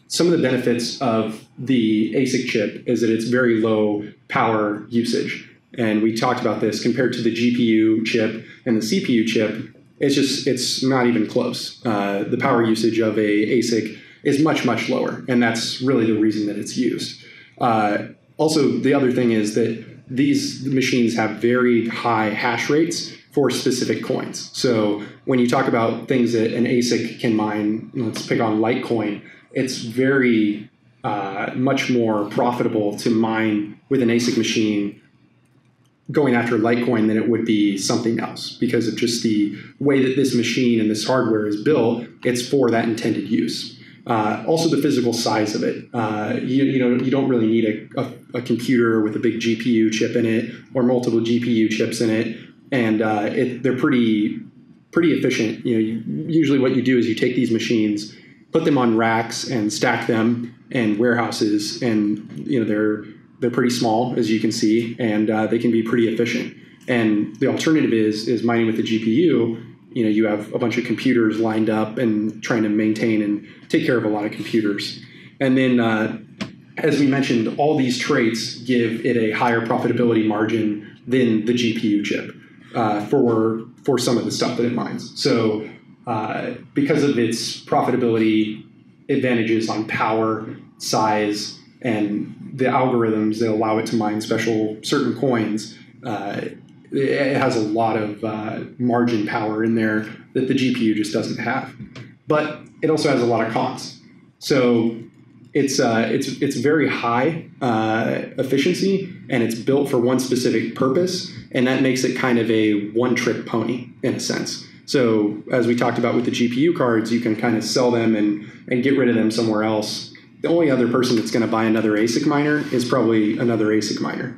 S3: some of the benefits of the ASIC chip is that it's very low power usage. And we talked about this compared to the GPU chip and the CPU chip. It's just it's not even close. Uh, the power usage of a ASIC is much much lower, and that's really the reason that it's used. Uh, also, the other thing is that these machines have very high hash rates for specific coins. So when you talk about things that an ASIC can mine, let's pick on Litecoin it's very uh, much more profitable to mine with an ASIC machine going after Litecoin than it would be something else because of just the way that this machine and this hardware is built. It's for that intended use. Uh, also, the physical size of it. Uh, you, you, know, you don't really need a, a, a, computer with a big GPU chip in it or multiple GPU chips in it, and uh, it, they're pretty pretty efficient. You know, you, usually what you do is you take these machines put them on racks and stack them in warehouses, and you know they're they're pretty small as you can see, and uh, they can be pretty efficient. And the alternative is is mining with the GPU. You know, you have a bunch of computers lined up and trying to maintain and take care of a lot of computers. And then, uh, as we mentioned, all these traits give it a higher profitability margin than the GPU chip uh, for for some of the stuff that it mines. So uh, because of its profitability advantages on power, size, and the algorithms that allow it to mine special certain coins, uh, it has a lot of uh, margin power in there that the GPU just doesn't have. But it also has a lot of cons. So it's uh, it's it's very high uh, efficiency and it's built for one specific purpose, and that makes it kind of a one-trick pony in a sense. So as we talked about with the GPU cards, you can kind of sell them and, and get rid of them somewhere else. The only other person that's going to buy another ASIC miner is probably another ASIC miner.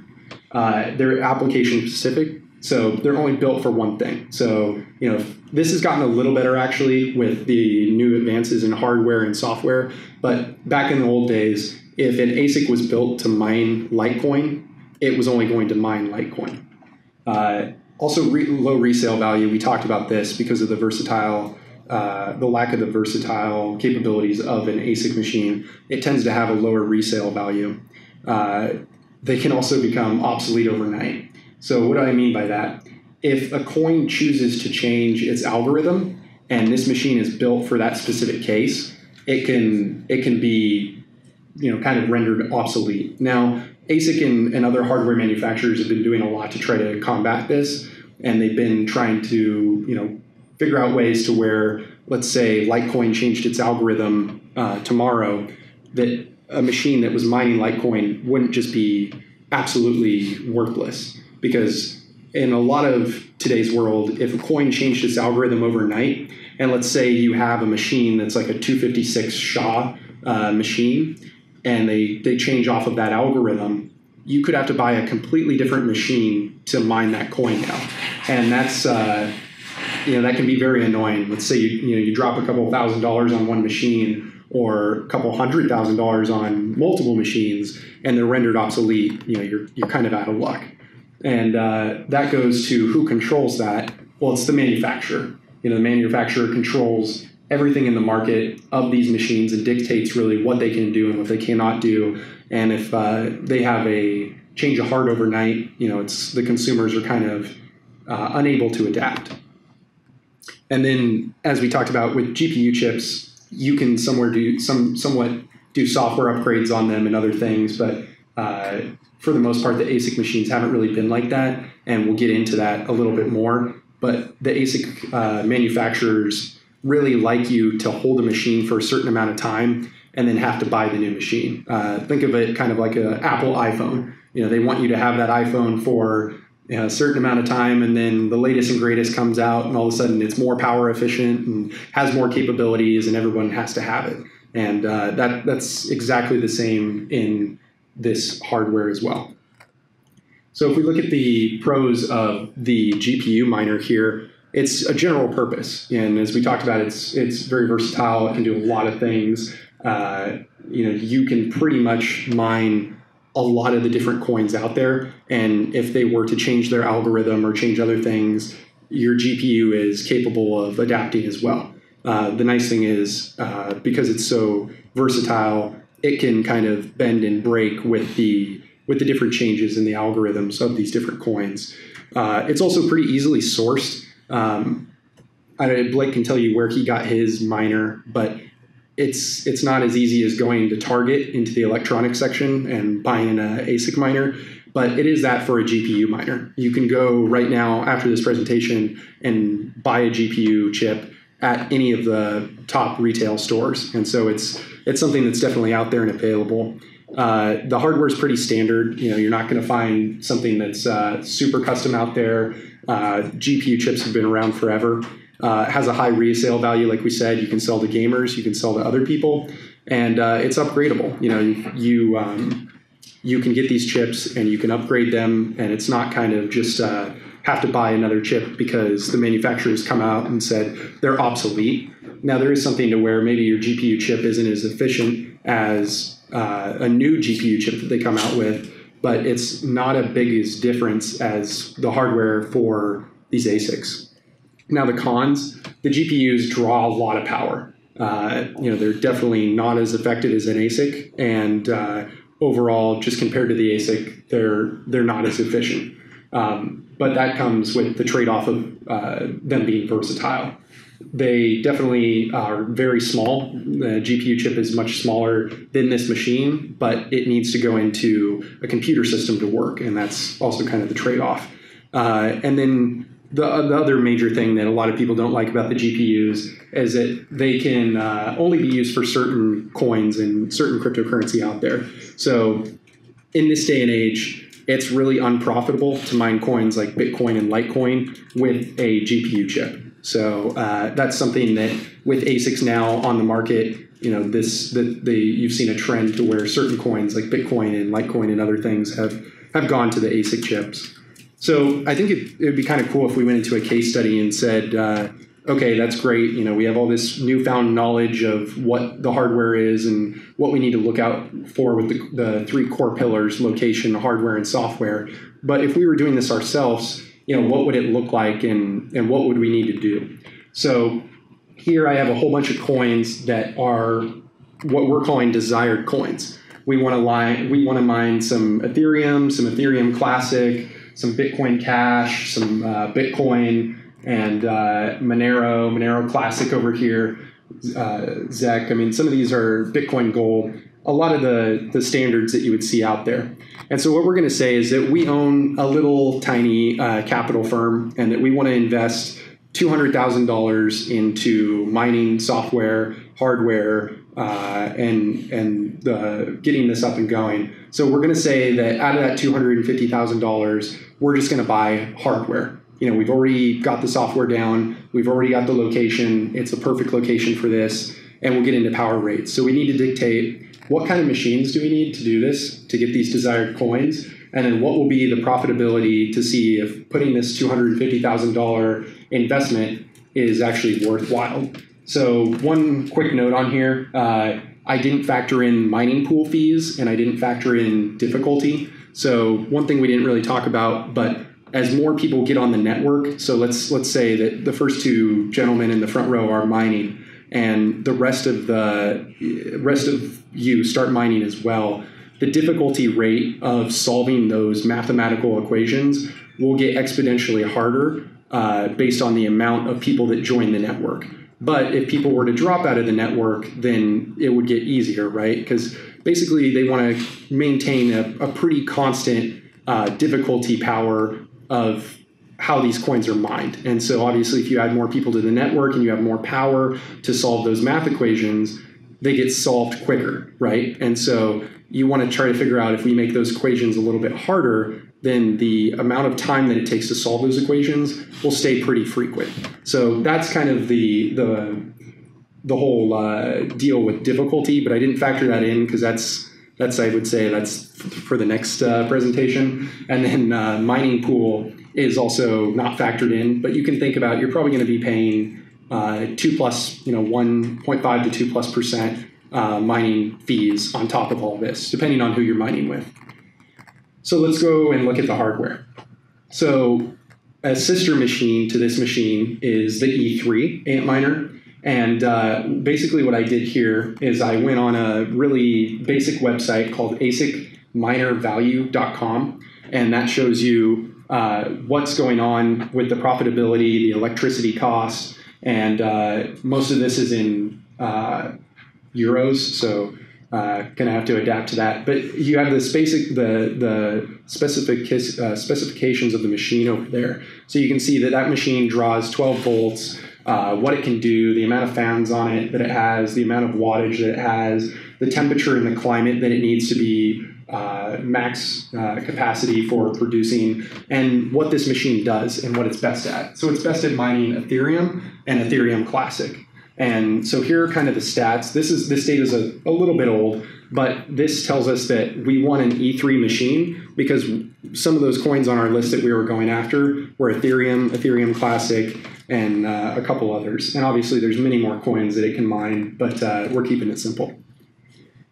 S3: Uh, they're application specific, so they're only built for one thing. So you know this has gotten a little better actually with the new advances in hardware and software. But back in the old days, if an ASIC was built to mine Litecoin, it was only going to mine Litecoin. Uh, also, re- low resale value. We talked about this because of the versatile, uh, the lack of the versatile capabilities of an ASIC machine. It tends to have a lower resale value. Uh, they can also become obsolete overnight. So, what do I mean by that? if a coin chooses to change its algorithm, and this machine is built for that specific case, it can it can be you know kind of rendered obsolete. Now, ASIC and, and other hardware manufacturers have been doing a lot to try to combat this, and they've been trying to you know figure out ways to where let's say Litecoin changed its algorithm uh, tomorrow, that a machine that was mining Litecoin wouldn't just be absolutely worthless because in a lot of today's world, if a coin changed its algorithm overnight, and let's say you have a machine that's like a 256 SHA uh, machine, and they, they change off of that algorithm, you could have to buy a completely different machine to mine that coin now. And that's, uh, you know, that can be very annoying. Let's say you, you know, you drop a couple thousand dollars on one machine or a couple hundred thousand dollars on multiple machines and they're rendered obsolete, you know, you're, you're kind of out of luck. And uh, that goes to who controls that? Well, it's the manufacturer. You know, the manufacturer controls everything in the market of these machines and dictates really what they can do and what they cannot do. And if uh, they have a change of heart overnight, you know, it's the consumers are kind of uh, unable to adapt. And then, as we talked about with GPU chips, you can somewhere do some somewhat do software upgrades on them and other things, but uh, for the most part, the ASIC machines haven't really been like that, and we'll get into that a little bit more. But the ASIC uh, manufacturers really like you to hold a machine for a certain amount of time and then have to buy the new machine. Uh, think of it kind of like an Apple iPhone. You know, they want you to have that iPhone for you know, a certain amount of time, and then the latest and greatest comes out, and all of a sudden it's more power efficient and has more capabilities, and everyone has to have it. And uh, that that's exactly the same in this hardware as well. So if we look at the pros of the GPU miner here, it's a general purpose, and as we talked about, it's it's very versatile. It can do a lot of things. Uh, you know, you can pretty much mine a lot of the different coins out there, and if they were to change their algorithm or change other things, your GPU is capable of adapting as well. Uh, the nice thing is uh, because it's so versatile, it can kind of bend and break with the with the different changes in the algorithms of these different coins. Uh, it's also pretty easily sourced. Um, I, Blake can tell you where he got his miner, but it's it's not as easy as going to Target into the electronics section and buying an ASIC miner. But it is that for a GPU miner. You can go right now after this presentation and buy a GPU chip at any of the top retail stores, and so it's it's something that's definitely out there and available. Uh, the hardware is pretty standard. You know, you're not going to find something that's uh, super custom out there. Uh, GPU chips have been around forever. Uh, has a high resale value, like we said. You can sell to gamers, you can sell to other people, and uh, it's upgradable. You know, you um, you can get these chips and you can upgrade them, and it's not kind of just uh, have to buy another chip because the manufacturers come out and said they're obsolete. Now there is something to where maybe your GPU chip isn't as efficient as uh, a new GPU chip that they come out with, but it's not a big as difference as the hardware for these ASICs. Now the cons, the GPUs draw a lot of power. Uh, you know, they're definitely not as effective as an ASIC, and uh, overall, just compared to the ASIC, they're they're not as efficient. Um, but that comes with the trade-off of uh, them being versatile. They definitely are very small. The GPU chip is much smaller than this machine, but it needs to go into a computer system to work, and that's also kind of the trade-off. Uh, and then the, the, other major thing that a lot of people don't like about the GPUs is that they can uh, only be used for certain coins and certain cryptocurrency out there. So, in this day and age, it's really unprofitable to mine coins like Bitcoin and Litecoin with a GPU chip. So uh, that's something that with ASICs now on the market, you know, this that the you've seen a trend to where certain coins like Bitcoin and Litecoin and other things have have gone to the ASIC chips. So I think it, it would be kind of cool if we went into a case study and said, uh, okay, that's great. You know, we have all this newfound knowledge of what the hardware is and what we need to look out for with the, the three core pillars: location, hardware, and software. But if we were doing this ourselves, you know, what would it look like and, and what would we need to do? So here I have a whole bunch of coins that are what we're calling desired coins. We want to we want to mine some Ethereum, some Ethereum Classic, some Bitcoin Cash, some uh, Bitcoin, and uh, Monero, Monero Classic over here, uh, Zec. I mean, some of these are Bitcoin Gold. A lot of the the standards that you would see out there. And so, what we're going to say is that we own a little tiny uh, capital firm, and that we want to invest two hundred thousand dollars into mining software, hardware, uh, and and the, getting this up and going. So we're going to say that out of that two hundred and fifty thousand dollars, we're just going to buy hardware. You know, we've already got the software down, we've already got the location. It's a perfect location for this, and we'll get into power rates. So we need to dictate what kind of machines do we need to do this to get these desired coins, and then what will be the profitability to see if putting this two hundred and fifty thousand dollar investment is actually worthwhile. So one quick note on here. Uh, I didn't factor in mining pool fees and I didn't factor in difficulty. So one thing we didn't really talk about, but as more people get on the network, so let's let's say that the first two gentlemen in the front row are mining, and the rest of the rest of you start mining as well. The difficulty rate of solving those mathematical equations will get exponentially harder uh, based on the amount of people that join the network. But if people were to drop out of the network, then it would get easier, right? Because basically they want to maintain a, a pretty constant uh, difficulty power of how these coins are mined. And so obviously if you add more people to the network and you have more power to solve those math equations, they get solved quicker, right? And so you want to try to figure out if we make those equations a little bit harder, then the amount of time that it takes to solve those equations will stay pretty frequent. So that's kind of the the the whole uh, deal with difficulty. But I didn't factor that in because that's that's I would say that's for the next uh, presentation. And then uh, mining pool is also not factored in, but you can think about you're probably going to be paying uh, two plus, you know, one point five to two plus percent uh, mining fees on top of all this, depending on who you're mining with. So let's go and look at the hardware. So a sister machine to this machine is the E3 Antminer. And uh, basically, what I did here is I went on a really basic website called asicminervalue.com, and that shows you uh, what's going on with the profitability, the electricity costs, and uh, most of this is in uh, euros. So uh, gonna have to adapt to that. But you have this basic the the specific uh, specifications of the machine over there, so you can see that that machine draws 12 volts. Uh, what it can do, the amount of fans on it that it has, the amount of wattage that it has, the temperature and the climate that it needs to be uh, max uh, capacity for producing, and what this machine does and what it's best at. So it's best at mining Ethereum and Ethereum Classic. And so here are kind of the stats. This is this data is a, a little bit old, but this tells us that we want an E3 machine because some of those coins on our list that we were going after were Ethereum, Ethereum Classic, and uh, a couple others. And obviously, there's many more coins that it can mine, but uh, we're keeping it simple.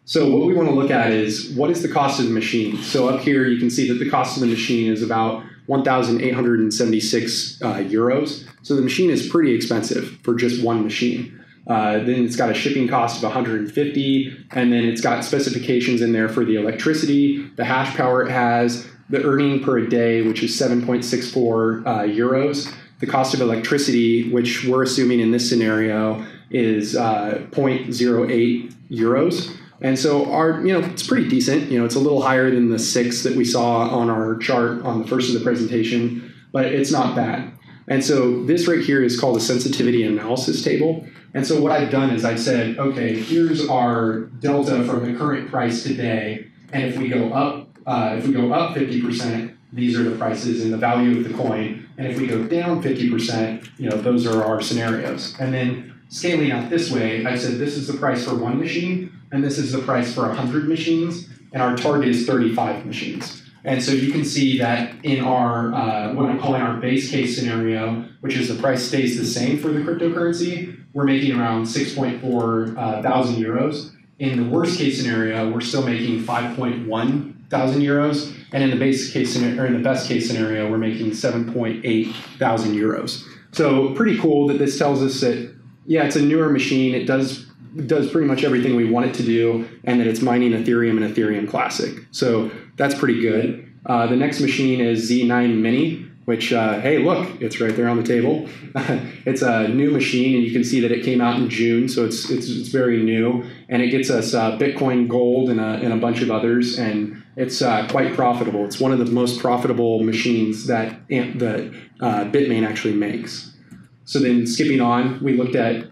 S3: So what we want to look at is what is the cost of the machine. So up here, you can see that the cost of the machine is about 1,876 uh, euros. So the machine is pretty expensive for just one machine. Uh, then it's got a shipping cost of 150, and then it's got specifications in there for the electricity, the hash power it has, the earning per day, which is 7.64 uh, euros, the cost of electricity, which we're assuming in this scenario is uh, 0.08 euros. And so our, you know, it's pretty decent. You know, it's a little higher than the six that we saw on our chart on the first of the presentation, but it's not bad. And so this right here is called a sensitivity analysis table. And so what I've done is I've said, okay, here's our delta from the current price today, and if we go up, uh, if we go up 50%, these are the prices and the value of the coin, and if we go down 50%, you know, those are our scenarios. And then scaling out this way, I said this is the price for one machine, and this is the price for 100 machines, and our target is 35 machines. And so you can see that in our, uh, what I'm calling our base case scenario, which is the price stays the same for the cryptocurrency, we're making around 6.4 uh, thousand euros. In the worst case scenario, we're still making 5.1 thousand euros. And in the base case or in the best case scenario, we're making 7.8 thousand euros. So pretty cool that this tells us that, yeah, it's a newer machine. It does does pretty much everything we want it to do, and that it's mining Ethereum and Ethereum Classic. So that's pretty good. Uh, the next machine is Z9 Mini, which, uh, hey, look, it's right there on the table. it's a new machine, and you can see that it came out in June, so it's, it's, it's very new. And it gets us uh, Bitcoin Gold and a, and a bunch of others, and it's uh, quite profitable. It's one of the most profitable machines that, that uh, Bitmain actually makes. So then skipping on, we looked at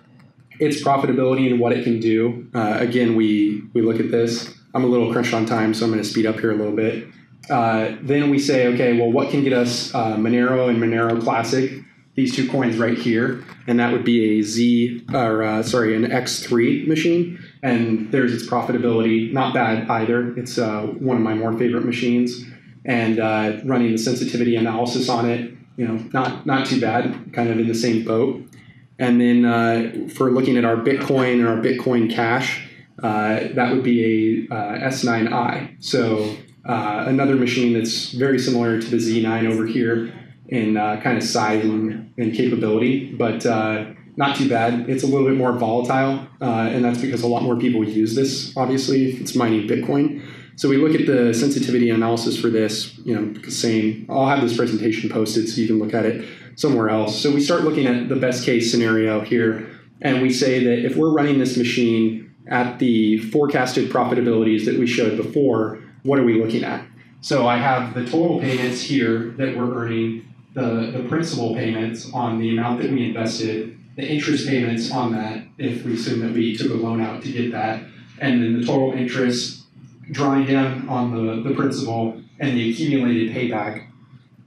S3: its profitability and what it can do. Uh, again, we, we look at this. I'm a little crunched on time, so I'm going to speed up here a little bit. Uh, then we say, okay, well, what can get us uh, Monero and Monero Classic? These two coins right here, and that would be a Z or uh, sorry, an X3 machine. And there's its profitability, not bad either. It's uh, one of my more favorite machines, and uh, running the sensitivity analysis on it, you know, not not too bad. Kind of in the same boat. And then uh, for looking at our Bitcoin and our Bitcoin Cash, that would be a S9i. So uh, another machine that's very similar to the Z9 over here in uh, kind of size and, and capability, but uh, not too bad. It's a little bit more volatile, uh, and that's because a lot more people use this, obviously, if it's mining Bitcoin. So we look at the sensitivity analysis for this, you know, same, I'll have this presentation posted so you can look at it somewhere else. So we start looking at the best case scenario here, and we say that if we're running this machine at the forecasted profitabilities that we showed before, what are we looking at? So I have the total payments here that we're earning, the, the principal payments on the amount that we invested, the interest payments on that, if we assume that we took a loan out to get that, and then the total interest drawing down on the, the principal and the accumulated payback.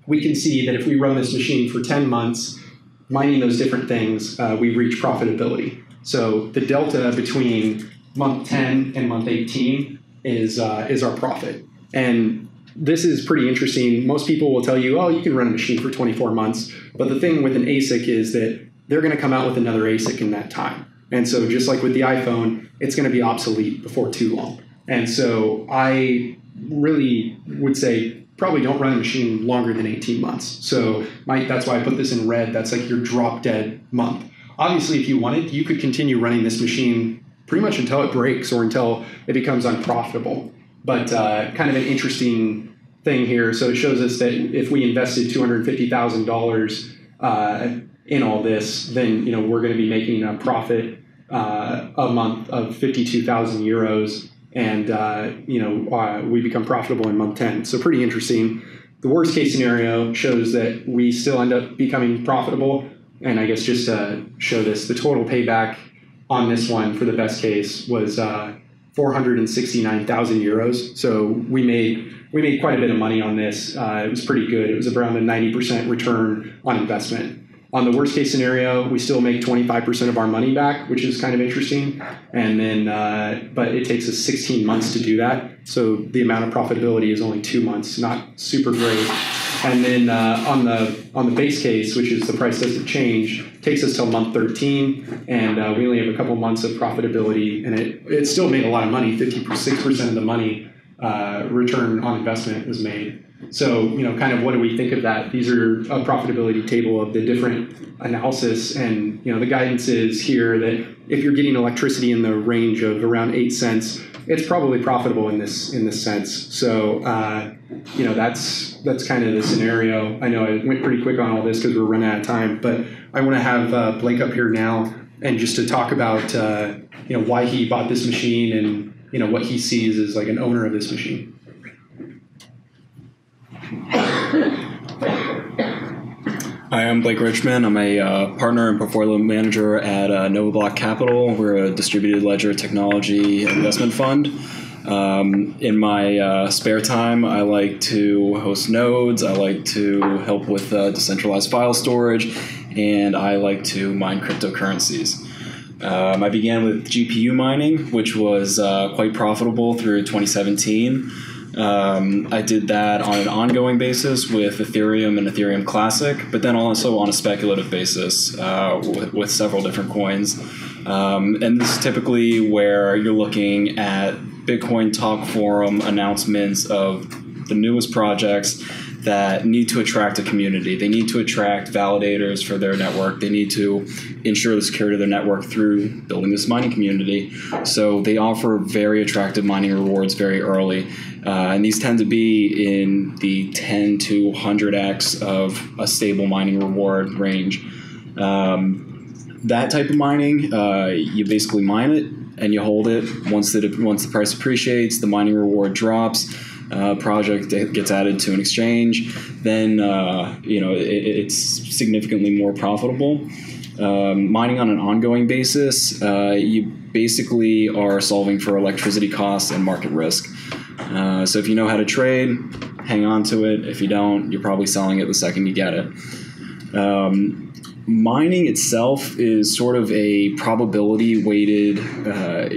S3: We can see that if we run this machine for 10 months, mining those different things, uh, we reach profitability. So the delta between month 10 and month 18 is uh, is our profit. And this is pretty interesting. Most people will tell you, oh, you can run a machine for 24 months. But the thing with an ASIC is that they're going to come out with another ASIC in that time. And so, just like with the iPhone, it's going to be obsolete before too long. And so, I really would say probably don't run a machine longer than 18 months. So, my, that's why I put this in red. That's like your drop dead month. Obviously, if you wanted, you could continue running this machine pretty much until it breaks or until it becomes unprofitable. But uh, kind of an interesting thing here. So it shows us that if we invested two hundred fifty thousand uh, dollars in all this, then you know we're going to be making a profit uh, a month of fifty two thousand euros, and uh, you know uh, we become profitable in month ten. So pretty interesting. The worst case scenario shows that we still end up becoming profitable. And I guess just to show this, the total payback on this one for the best case was uh, 469,000 euros. So we made we made quite a bit of money on this. Uh, it was pretty good. It was around a 90% return on investment. On the worst case scenario, we still make 25% of our money back, which is kind of interesting. And then, uh, but it takes us 16 months to do that. So the amount of profitability is only two months, not super great. And then uh, on the on the base case, which is the price doesn't change, takes us till month 13, and uh, we only have a couple months of profitability, and it it still made a lot of money. 56 percent of the money uh, return on investment was made. So you know, kind of what do we think of that? These are a profitability table of the different analysis, and you know, the guidance is here that if you're getting electricity in the range of around eight cents, it's probably profitable in this in this sense. So uh, you know, that's that's kind of the scenario. I know I went pretty quick on all this because we're running out of time, but I want to have uh, Blake up here now and just to talk about uh, you know why he bought this machine and you know what he sees as like an owner of this machine.
S7: Hi, I'm Blake Richman. I'm a uh, partner and portfolio manager at uh, NovaBlock Capital. We're a distributed ledger technology investment fund. Um, in my uh, spare time, I like to host nodes, I like to help with uh, decentralized file storage, and I like to mine cryptocurrencies. Um, I began with GPU mining, which was uh, quite profitable through 2017. Um, I did that on an ongoing basis with Ethereum and Ethereum Classic, but then also on a speculative basis uh, with, with, several different coins. Um, and this is typically where you're looking at Bitcoin Talk Forum announcements of the newest projects that need to attract a community. They need to attract validators for their network. They need to ensure the security of their network through building this mining community. So they offer very attractive mining rewards very early. Uh, and these tend to be in the 10 to 100x of a stable mining reward range. Um, that type of mining, uh, you basically mine it and you hold it. Once the once the price appreciates, the mining reward drops uh, project gets added to an exchange, then uh, you know it, it's significantly more profitable. Um, mining on an ongoing basis, uh, you basically are solving for electricity costs and market risk. Uh, so if you know how to trade, hang on to it. If you don't, you're probably selling it the second you get it. Um, mining itself is sort of a probability weighted, uh,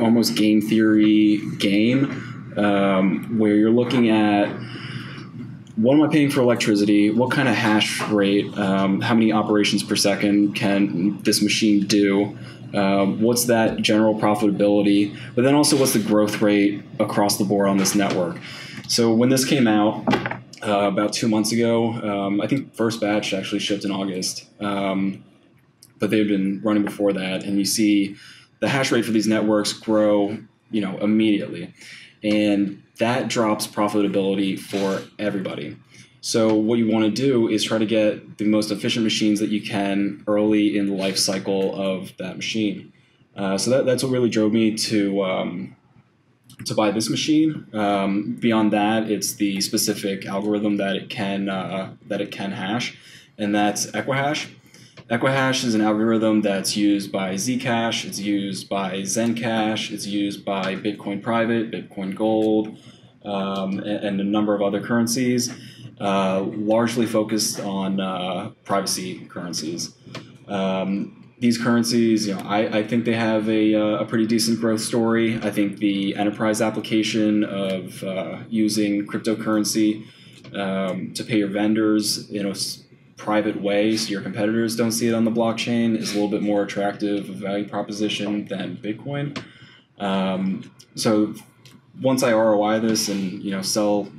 S7: almost game theory game um, where you're looking at what am I paying for electricity? What kind of hash rate? Um, how many operations per second can this machine do? Um, what's that general profitability? But then also, what's the growth rate across the board on this network? So when this came out uh, about two months ago, um, I think first batch actually shipped in August, um, but they've been running before that, and you see the hash rate for these networks grow, you know, immediately and that drops profitability for everybody. So what you want to do is try to get the most efficient machines that you can early in the life cycle of that machine. Uh, so that, that's what really drove me to um, to buy this machine. Um, beyond that, it's the specific algorithm that it can uh, that it can hash, and that's Equihash. Equihash is an algorithm that's used by Zcash, it's used by Zencash, it's used by Bitcoin Private, Bitcoin Gold, um, and, and, a number of other currencies, uh, largely focused on uh, privacy currencies. Um, these currencies, you know, I, I think they have a, uh, a pretty decent growth story. I think the enterprise application of uh, using cryptocurrency um, to pay your vendors, you know, private way so your competitors don't see it on the blockchain is a little bit more attractive value proposition than Bitcoin. Um, so once I ROI this and you know sell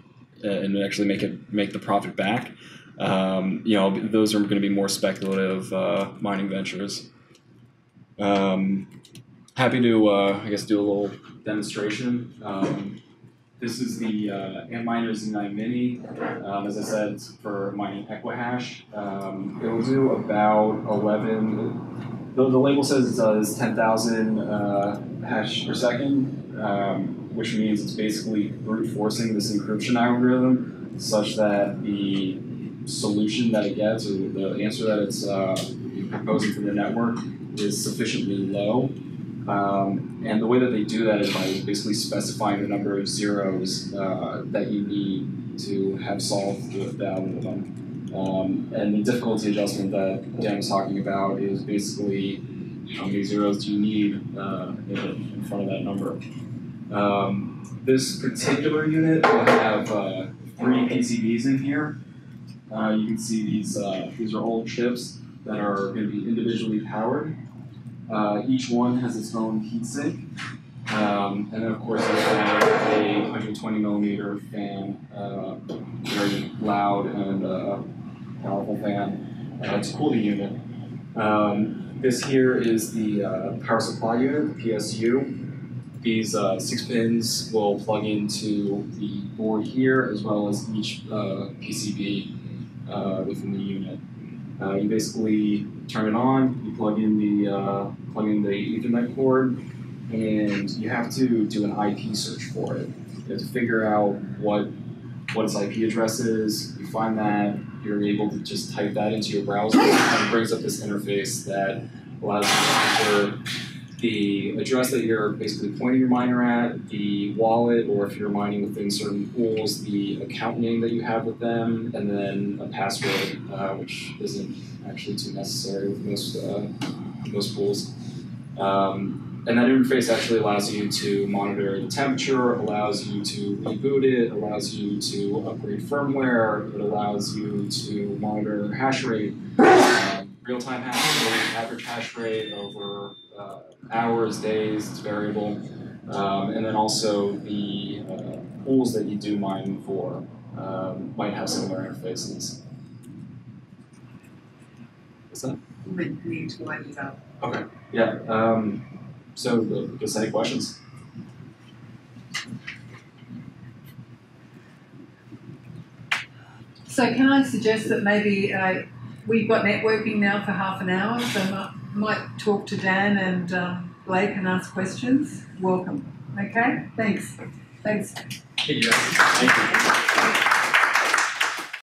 S7: uh, and actually make it make the profit back, um, you know those are going to be more speculative uh, mining ventures. Um, happy to uh, I guess do a little demonstration. Um, this is the uh, Antminer Z9 Mini. Um, as I said, it's for mining Equihash. Um, it will do about 11, the, the label says it does 10,000 uh, hash per second, um, which means it's basically brute forcing this encryption algorithm such that the solution that it gets, or the answer that it's uh, proposing for the network, is sufficiently low um, and the way that they do that is by basically specifying the number of zeros uh, that you need to have solved the, the algorithm. Um, and the difficulty adjustment that Dan was talking about is basically how many zeros do you need uh, in, front of that number. Um, this particular unit will have uh, three PCBs in here. Uh, you can see these, uh, these are old chips that are going to be individually powered. Uh, each one has its own heatsink. Um, and then, of course, you have a 120 millimeter fan, uh, very loud and uh, powerful fan uh, to cool the unit. Um, this here is the uh, power supply unit, the PSU. These uh, six pins will plug into the board here as well as each PCB within the unit. You basically turn it on, you plug in the uh, plug in the Ethernet cord, and you have to do an IP search for it. You have to figure out what what its IP address is. You find that you're able to just type that into your browser, and it brings up this interface that allows you to enter the address that you're basically pointing your miner at, the wallet, or if you're mining within certain pools, the account name that you have with them, and then a password, uh, which isn't actually too necessary with most uh, most pools. Um, and that interface actually allows you to monitor the temperature, allows you to reboot it, allows you to upgrade firmware, it allows you to monitor hash rate, uh, real-time hash rate, average hash rate over uh, hours, days, it's variable, um, and then also the uh, pools that you do mine for. um, might have similar interfaces. What's that?
S8: We need to light it up.
S7: Okay. Yeah. Um, so, just any questions?
S1: So can I suggest that maybe uh, we've got networking now for half an hour, so I might talk to Dan and um, Blake and ask questions. Welcome. Okay. Thanks. Thanks.
S7: Thank you.